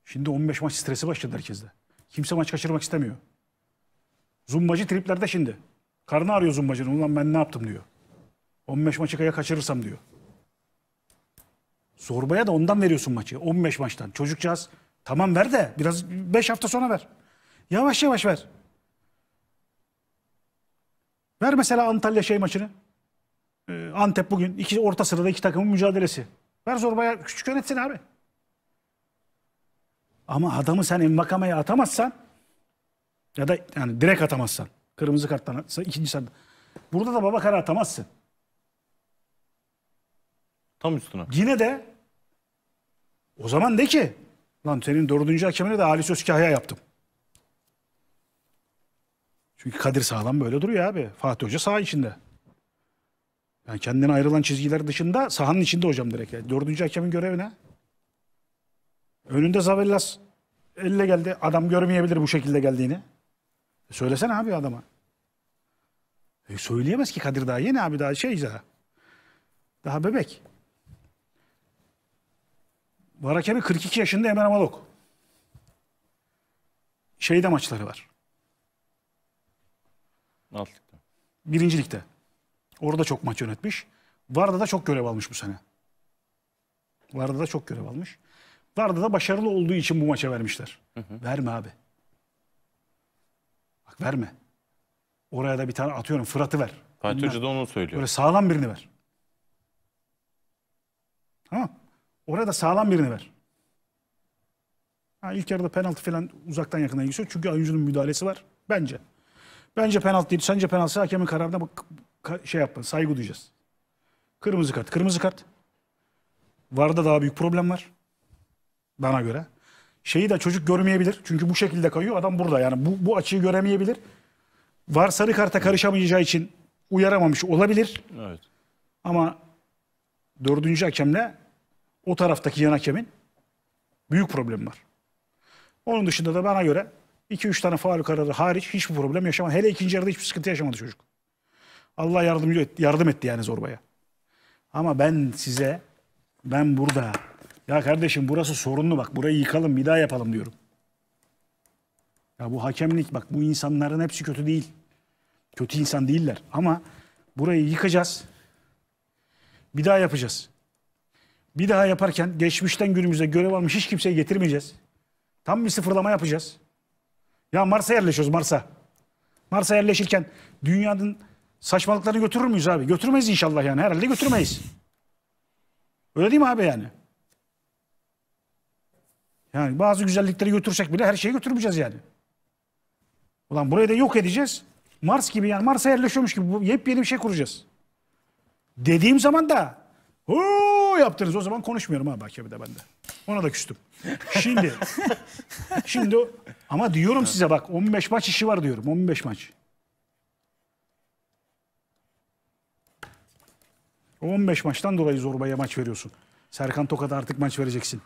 Şimdi 15 maç stresi başladı herkeste. Kimse maç kaçırmak istemiyor. Zumbacı triplerde şimdi. Karnı ağrıyor zumbacının. Ulan ben ne yaptım diyor. 15 maçı kaya kaçırırsam diyor. Zorbaya da ondan veriyorsun maçı. 15 maçtan. Çocukcağız tamam ver de biraz 5 hafta sonra ver. Yavaş yavaş ver. Ver mesela Antalya şey maçını. Ee, Antep bugün iki orta sırada iki takımın mücadelesi. Ver Zorbaya küçük yönetsin abi. Ama adamı sen Envakame'ye atamazsan ya da yani direkt atamazsan kırmızı karttan atsa ikinci sarıda. Burada da Babakar'ı atamazsın. Tam üstüne. Yine de o zaman de ki lan senin dördüncü hakemine de Ali Söz Kahya yaptım. Çünkü Kadir Sağlam böyle duruyor abi. Fatih Hoca saha içinde. Yani kendine ayrılan çizgiler dışında sahanın içinde hocam direkt. Yani dördüncü hakemin görevi ne? Önünde Zavellas elle geldi. Adam görmeyebilir bu şekilde geldiğini. E söylesene abi adama. E söyleyemez ki Kadir daha yeni abi daha şey daha. Daha bebek. Var hakemi 42 yaşında Emre Malok. Şeyde maçları var. Alt ligde. Birincilikte. Orada çok maç yönetmiş. Varda da çok görev almış bu sene. Varda da çok görev almış. Varda da başarılı olduğu için bu maça vermişler. Verme abi. Bak verme. Oraya da bir tane atıyorum Fırat'ı ver. Fatih. Hoca da onu söylüyor. Böyle sağlam birini ver. Tamam. Oraya da sağlam birini ver. Ha, ilk yarıda penaltı falan uzaktan yakından ilgisi yok. Çünkü oyuncunun müdahalesi var. Bence. Bence penaltı değil. Sence penaltı hakemin kararına bak, şey yapın. Saygı duyacağız. Kırmızı kart. Kırmızı kart. Varda daha büyük problem var. Bana göre. Şeyi de çocuk görmeyebilir. Çünkü bu şekilde kayıyor. Adam burada yani. Bu, bu açıyı göremeyebilir. Var sarı karta karışamayacağı için uyaramamış olabilir. Evet. Ama dördüncü hakemle o taraftaki yan hakemin büyük problemi var. Onun dışında da bana göre 2-3 tane faul kararı hariç hiçbir problem yaşamadı. Hele ikinci yarıda hiçbir sıkıntı yaşamadı çocuk. Allah yardımcı etti, yardım etti yani Zorba'ya. Ama ben size ben burada ya kardeşim burası sorunlu bak burayı yıkalım bir daha yapalım diyorum. Ya bu hakemlik bak bu insanların hepsi kötü değil. Kötü insan değiller ama burayı yıkacağız. Bir daha yapacağız. Bir daha yaparken geçmişten günümüze görev almış hiç kimseyi getirmeyeceğiz. Tam bir sıfırlama yapacağız. Ya Mars'a yerleşiyoruz Mars'a. Mars'a yerleşirken dünyanın saçmalıklarını götürür müyüz abi? Götürmeyiz inşallah yani. Herhalde götürmeyiz. Öyle değil mi abi yani? Yani bazı güzellikleri götürsek bile her şeyi götürmeyeceğiz yani. Ulan burayı da yok edeceğiz. Mars gibi yani Mars'a yerleşiyormuş gibi bu yepyeni bir şey kuracağız. Dediğim zaman da hoo yaptınız. O zaman konuşmuyorum abi hakemide ben de. Ona da küstüm. Şimdi şimdi ama diyorum size bak 15 maç işi var diyorum. 15 maç. O 15 maçtan dolayı Zorba'ya maç veriyorsun. Serkan Tokat'a artık maç vereceksin.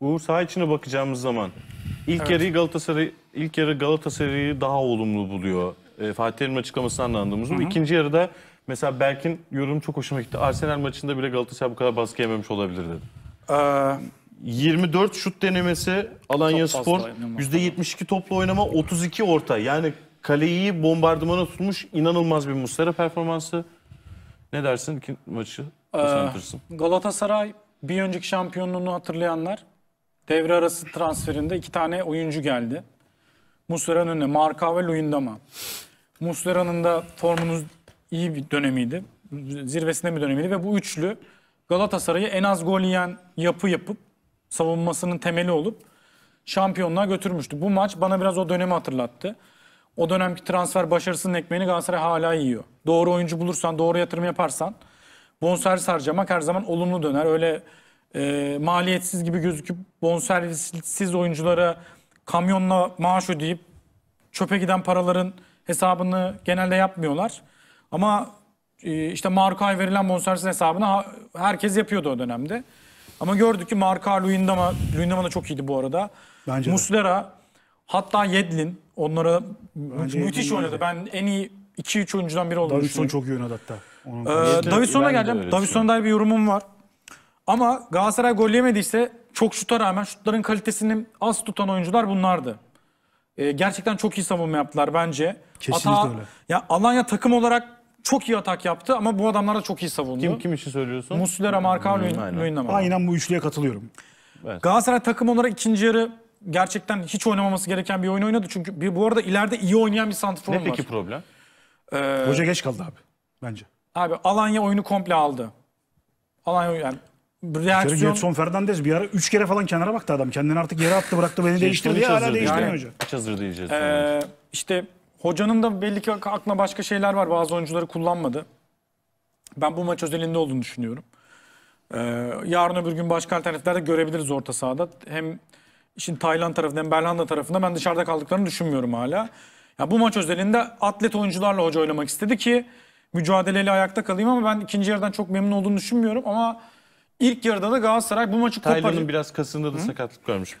Uğur saha içine bakacağımız zaman ilk yarıyı Galatasaray ilk yarı Galatasaray'ı daha olumlu buluyor. E, Fatih Terim'in açıklamasından da anladığımız bu. İkinci yarıda mesela Berk'in yorum çok hoşuma gitti. Arsenal maçında bile Galatasaray bu kadar baskı yememiş olabilir dedi. Ee, 24 şut denemesi Alanya Spor. fazla, inanılmaz. %72 toplu oynama 32 orta. Yani kaleyi bombardımana tutmuş inanılmaz bir Muslera performansı. Ne dersin ikinci maçı? Ee? Galatasaray bir önceki şampiyonluğunu hatırlayanlar devre arası transferinde iki tane oyuncu geldi. Muslera'nın önüne Marka ve Luyendama. Muslera'nın da formunun iyi bir dönemiydi. Zirvesinde bir dönemiydi ve bu üçlü Galatasaray'ı en az gol yiyen yapı yapıp savunmasının temeli olup şampiyonluğa götürmüştü. Bu maç bana biraz o dönemi hatırlattı. O dönemki transfer başarısının ekmeğini Galatasaray hala yiyor. Doğru oyuncu bulursan, doğru yatırım yaparsan bonservis harcamak her zaman olumlu döner. Öyle e, maliyetsiz gibi gözüküp bonservissiz oyunculara kamyonla maaş ödeyip çöpe giden paraların hesabını genelde yapmıyorlar. Ama e, işte Marka'ya verilen bonservisin hesabını ha- herkes yapıyordu o dönemde. Ama gördük ki Marka, Luyendama, Luyendama da çok iyiydi bu arada. Bence de. Muslera, hatta Yedlin onlara Bence müthiş Yedlin oynadı. Ben en iyi 2-3 oyuncudan biri olduğunu Davidson düşünüyorum. çok iyi oynadı hatta. Ee, Davidson'a de öyle Davidson'a dair bir yorumum var. Ama Galatasaray gol yemediyse çok şuta rağmen şutların kalitesini az tutan oyuncular bunlardı. Ee, gerçekten çok iyi savunma yaptılar bence. Kesinlikle öyle. Ya Alanya takım olarak çok iyi atak yaptı ama bu adamlar da çok iyi savundu. Kim kim için söylüyorsun? Muslera, Marka, aynen. Luyendama. Aynen bu üçlüye katılıyorum. Galatasaray takım olarak ikinci yarı gerçekten hiç oynamaması gereken bir oyun oynadı. Çünkü bir, bu arada ileride iyi oynayan bir santrfor Ne var. peki problem? Hoca geç kaldı abi bence. Abi Alanya oyunu komple aldı. Alanya yani Reaksiyon... Getson Fernandez bir ara üç kere falan kenara baktı adam. Kendini artık yere attı bıraktı beni değiştir diye Hiç hala değiştirmiyor hoca. Hiç hazır diyeceğiz. Ee, işte hocanın da belli ki aklına başka şeyler var. Bazı oyuncuları kullanmadı. Ben bu maç özelinde olduğunu düşünüyorum. Ee, yarın öbür gün başka alternatifler de görebiliriz orta sahada. Hem işin Tayland tarafında hem Berlanda tarafında ben dışarıda kaldıklarını düşünmüyorum hala. Ya bu maç özelinde atlet oyuncularla hoca oynamak istedi ki mücadeleyle ayakta kalayım ama ben ikinci yarıdan çok memnun olduğunu düşünmüyorum ama ilk yarıda da Galatasaray bu maçı Taylan'ın koparıyor. biraz kasında da sakatlık varmış.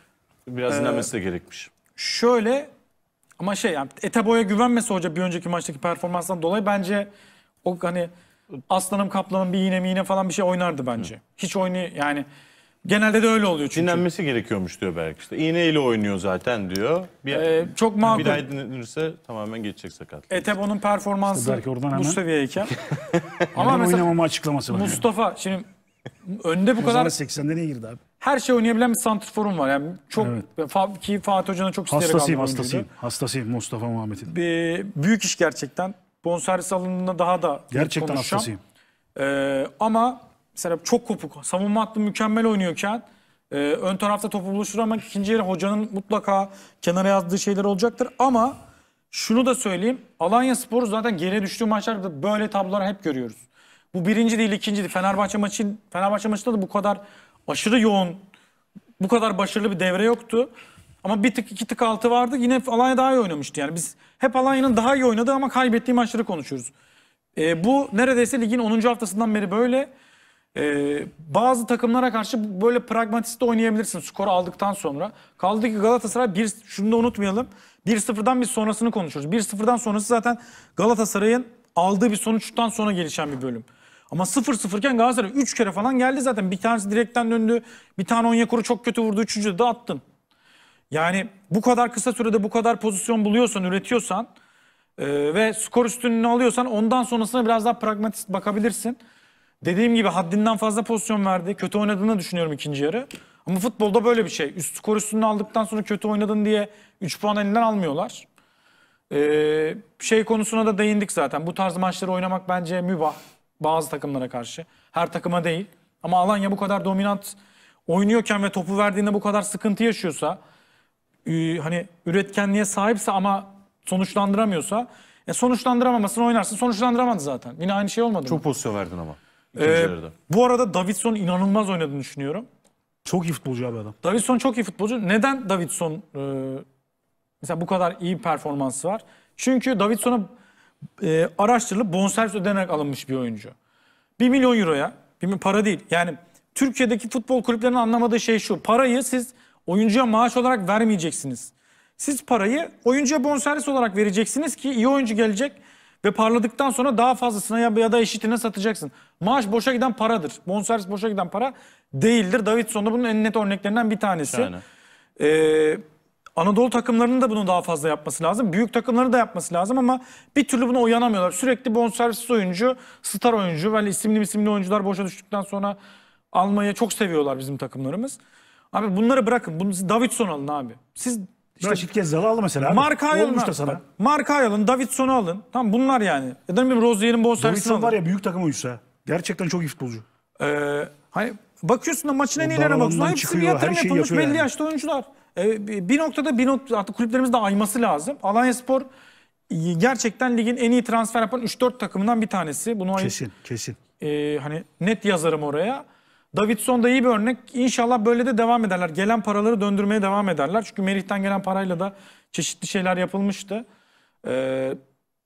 Biraz dinlenmesi de gerekmiş. Şöyle ama şey yani Etebo'ya güvenmese hoca bir önceki maçtaki performanstan dolayı bence o hani aslanım kaplanım bir iğne mi iğne falan bir şey oynardı bence. Hiç oyunu yani genelde de öyle oluyor çünkü. Dinlenmesi gerekiyormuş diyor belki işte. İğneyle oynuyor zaten diyor. Bir, Ee, çok makul. bir daha dinlenirse tamamen geçecek sakatlık. Etebo'nun performansı İşte belki oradan bu hemen- seviyeyken. Ama Ama mesela oynamama açıklaması var. Mustafa şimdi önde bu kadar kadar 80'de niye girdi abi? her şey oynayabilen bir santrforum var. Yani çok Fa- ki Fatih Hoca'nın çok isteyerek Hastasıyım bir oyuncuydu. hastasıyım. Hastasıyım Mustafa Muhammed'in. Büyük iş gerçekten. Bonservis alanında daha da Gerçekten konuşacağım. hastasıyım. Ee, ama mesela çok kopuk. Savunma hattı mükemmel oynuyorken e, ön tarafta topu buluşturamak ikinci yarı hocanın mutlaka kenara yazdığı şeyler olacaktır. Ama şunu da söyleyeyim. Alanya Spor zaten geriye düştüğü maçlarda böyle tabloları hep görüyoruz. Bu birinci değil ikinci değil. Fenerbahçe maçı Fenerbahçe maçında da bu kadar aşırı yoğun bu kadar başarılı bir devre yoktu. Ama bir tık iki tık altı vardı. Yine Alanya daha iyi oynamıştı. Yani biz hep Alanya'nın daha iyi oynadığı ama kaybettiği maçları konuşuyoruz. E, bu neredeyse ligin 10. haftasından beri böyle. E, bazı takımlara karşı böyle pragmatist oynayabilirsin skor aldıktan sonra. Kaldı ki Galatasaray bir, şunu da unutmayalım. 1-0'dan biz sonrasını konuşuyoruz. 1-0'dan sonrası zaten Galatasaray'ın aldığı bir sonuçtan sonra gelişen bir bölüm. Ama 0-0 iken Galatasaray 3 kere falan geldi zaten. Bir tanesi direkten döndü. Bir tane Onyekuru çok kötü vurdu. Üçüncü de attın. Yani bu kadar kısa sürede bu kadar pozisyon buluyorsan, üretiyorsan e, ve skor üstünlüğünü alıyorsan ondan sonrasına biraz daha pragmatist bakabilirsin. Dediğim gibi haddinden fazla pozisyon verdi. Kötü oynadığını düşünüyorum ikinci yarı. Ama futbolda böyle bir şey. Üst skor üstünlüğünü aldıktan sonra kötü oynadın diye 3 puan elinden almıyorlar. Ee, şey konusuna da değindik zaten. Bu tarz maçları oynamak bence mübah bazı takımlara karşı. Her takıma değil. Ama Alanya bu kadar dominant oynuyorken ve topu verdiğinde bu kadar sıkıntı yaşıyorsa, e, hani üretkenliğe sahipse ama sonuçlandıramıyorsa, e sonuçlandıramamasını oynarsın. Sonuçlandıramadı zaten. Yine aynı şey olmadı mı? Çok pozisyon verdin ama. Ee, bu arada Davidson inanılmaz oynadığını düşünüyorum. Çok iyi futbolcu abi adam. Davidson çok iyi futbolcu. Neden Davidson e, mesela bu kadar iyi performansı var? Çünkü Davidson'a e, araştırılıp bonservis ödenerek alınmış bir oyuncu. 1 milyon euroya, bir para değil. Yani Türkiye'deki futbol kulüplerinin anlamadığı şey şu. Parayı siz oyuncuya maaş olarak vermeyeceksiniz. Siz parayı oyuncuya bonservis olarak vereceksiniz ki iyi oyuncu gelecek ve parladıktan sonra daha fazlasına ya ya da eşitine satacaksın. Maaş boşa giden paradır. Bonservis boşa giden para değildir. Davidson da bunun en net örneklerinden bir tanesi. Şahane. Ee, Anadolu takımlarının da bunu daha fazla yapması lazım. Büyük takımların da yapması lazım ama bir türlü buna uyanamıyorlar. Sürekli bonservis oyuncu, star oyuncu ve isimli isimli oyuncular boşa düştükten sonra almayı çok seviyorlar bizim takımlarımız. Abi bunları bırakın. Bunu Davidson alın abi. Siz işte Raşit Gezzal'ı aldı mesela. abi. Marka'yı alın. Da sana. Marka'yı alın, Davidson'u alın. Tamam bunlar yani. Ya da bileyim Rozier'in bonservisini alın. var ya büyük takım oyuncusu ha. Gerçekten çok iyi futbolcu. Ee, hani bakıyorsun da maçın en iyilerine bakıyorsun. Hepsi bir yatırım yapılmış belli yani. yaşta oyuncular. Ee, bir- noktada bir nokta artık kulüplerimiz de ayması lazım. Alanya Spor gerçekten ligin en iyi transfer yapan 3-4 takımından bir tanesi. Bunu Kesin kesin. e, hani net yazarım oraya. Davidson da iyi bir örnek. İnşallah böyle de devam ederler. Gelen paraları döndürmeye devam ederler. Çünkü Merih'ten gelen parayla da çeşitli şeyler yapılmıştı. Ee,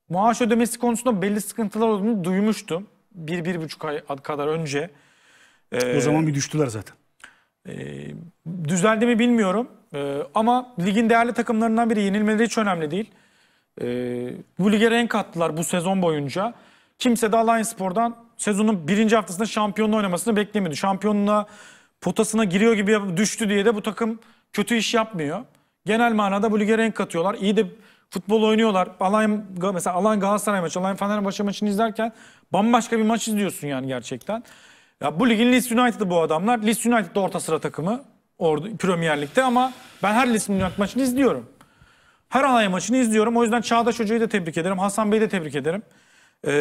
maaş ödemesi konusunda belli sıkıntılar olduğunu duymuştum. Bir, bir buçuk ay kadar önce. Ee, O zaman bir düştüler zaten. Düzeldi mi bilmiyorum. Ee, ama ligin değerli takımlarından biri yenilmeleri hiç önemli değil. Ee, bu lige renk kattılar bu sezon boyunca. Kimse de Alliance Spor'dan sezonun birinci haftasında şampiyonluğu oynamasını beklemiyordu. Şampiyonluğa potasına giriyor gibi düştü diye de bu takım kötü iş yapmıyor. Genel manada bu lige renk katıyorlar. İyi de futbol oynuyorlar. Alanya, mesela Alanya Galatasaray maçı, Alanya Fenerbahçe maçını izlerken bambaşka bir maç izliyorsun yani gerçekten. Ya bu ligin Leeds United'ı bu adamlar. Leeds United de orta sıra takımı orada Premier Lig'de ama ben her Leeds United maçını izliyorum. Her Alanya maçını izliyorum. O yüzden Çağdaş Hoca'yı da tebrik ederim. Hasan Bey'i de tebrik ederim. Ee,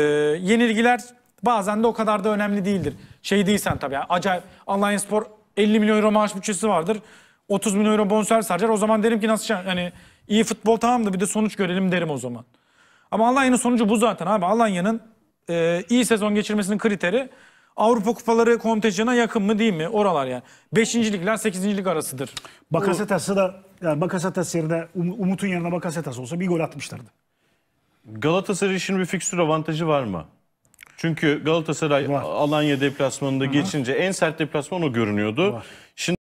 yenilgiler bazen de o kadar da önemli değildir. Şey değilsen tabii. Yani acayip Alanya Spor 50 milyon euro maaş bütçesi vardır. 30 milyon euro bonservis harcar. O zaman derim ki nasıl yani iyi futbol tamam da bir de sonuç görelim derim o zaman. Ama Alanya'nın sonucu bu zaten abi. Alanya'nın e, iyi sezon geçirmesinin kriteri Avrupa kupaları kontenjana yakın mı değil mi? Oralar yani. Beşincilikler sekizincilik arasıdır. Bakasetas'ı da yani Bakasetas yerine Um- Umut'un yerine Bakasetas olsa bir gol atmışlardı. Galatasaray için bir fikstür avantajı var mı? Çünkü Galatasaray Var. Alanya deplasmanında geçince en sert deplasman o görünüyordu. Var. Şimdi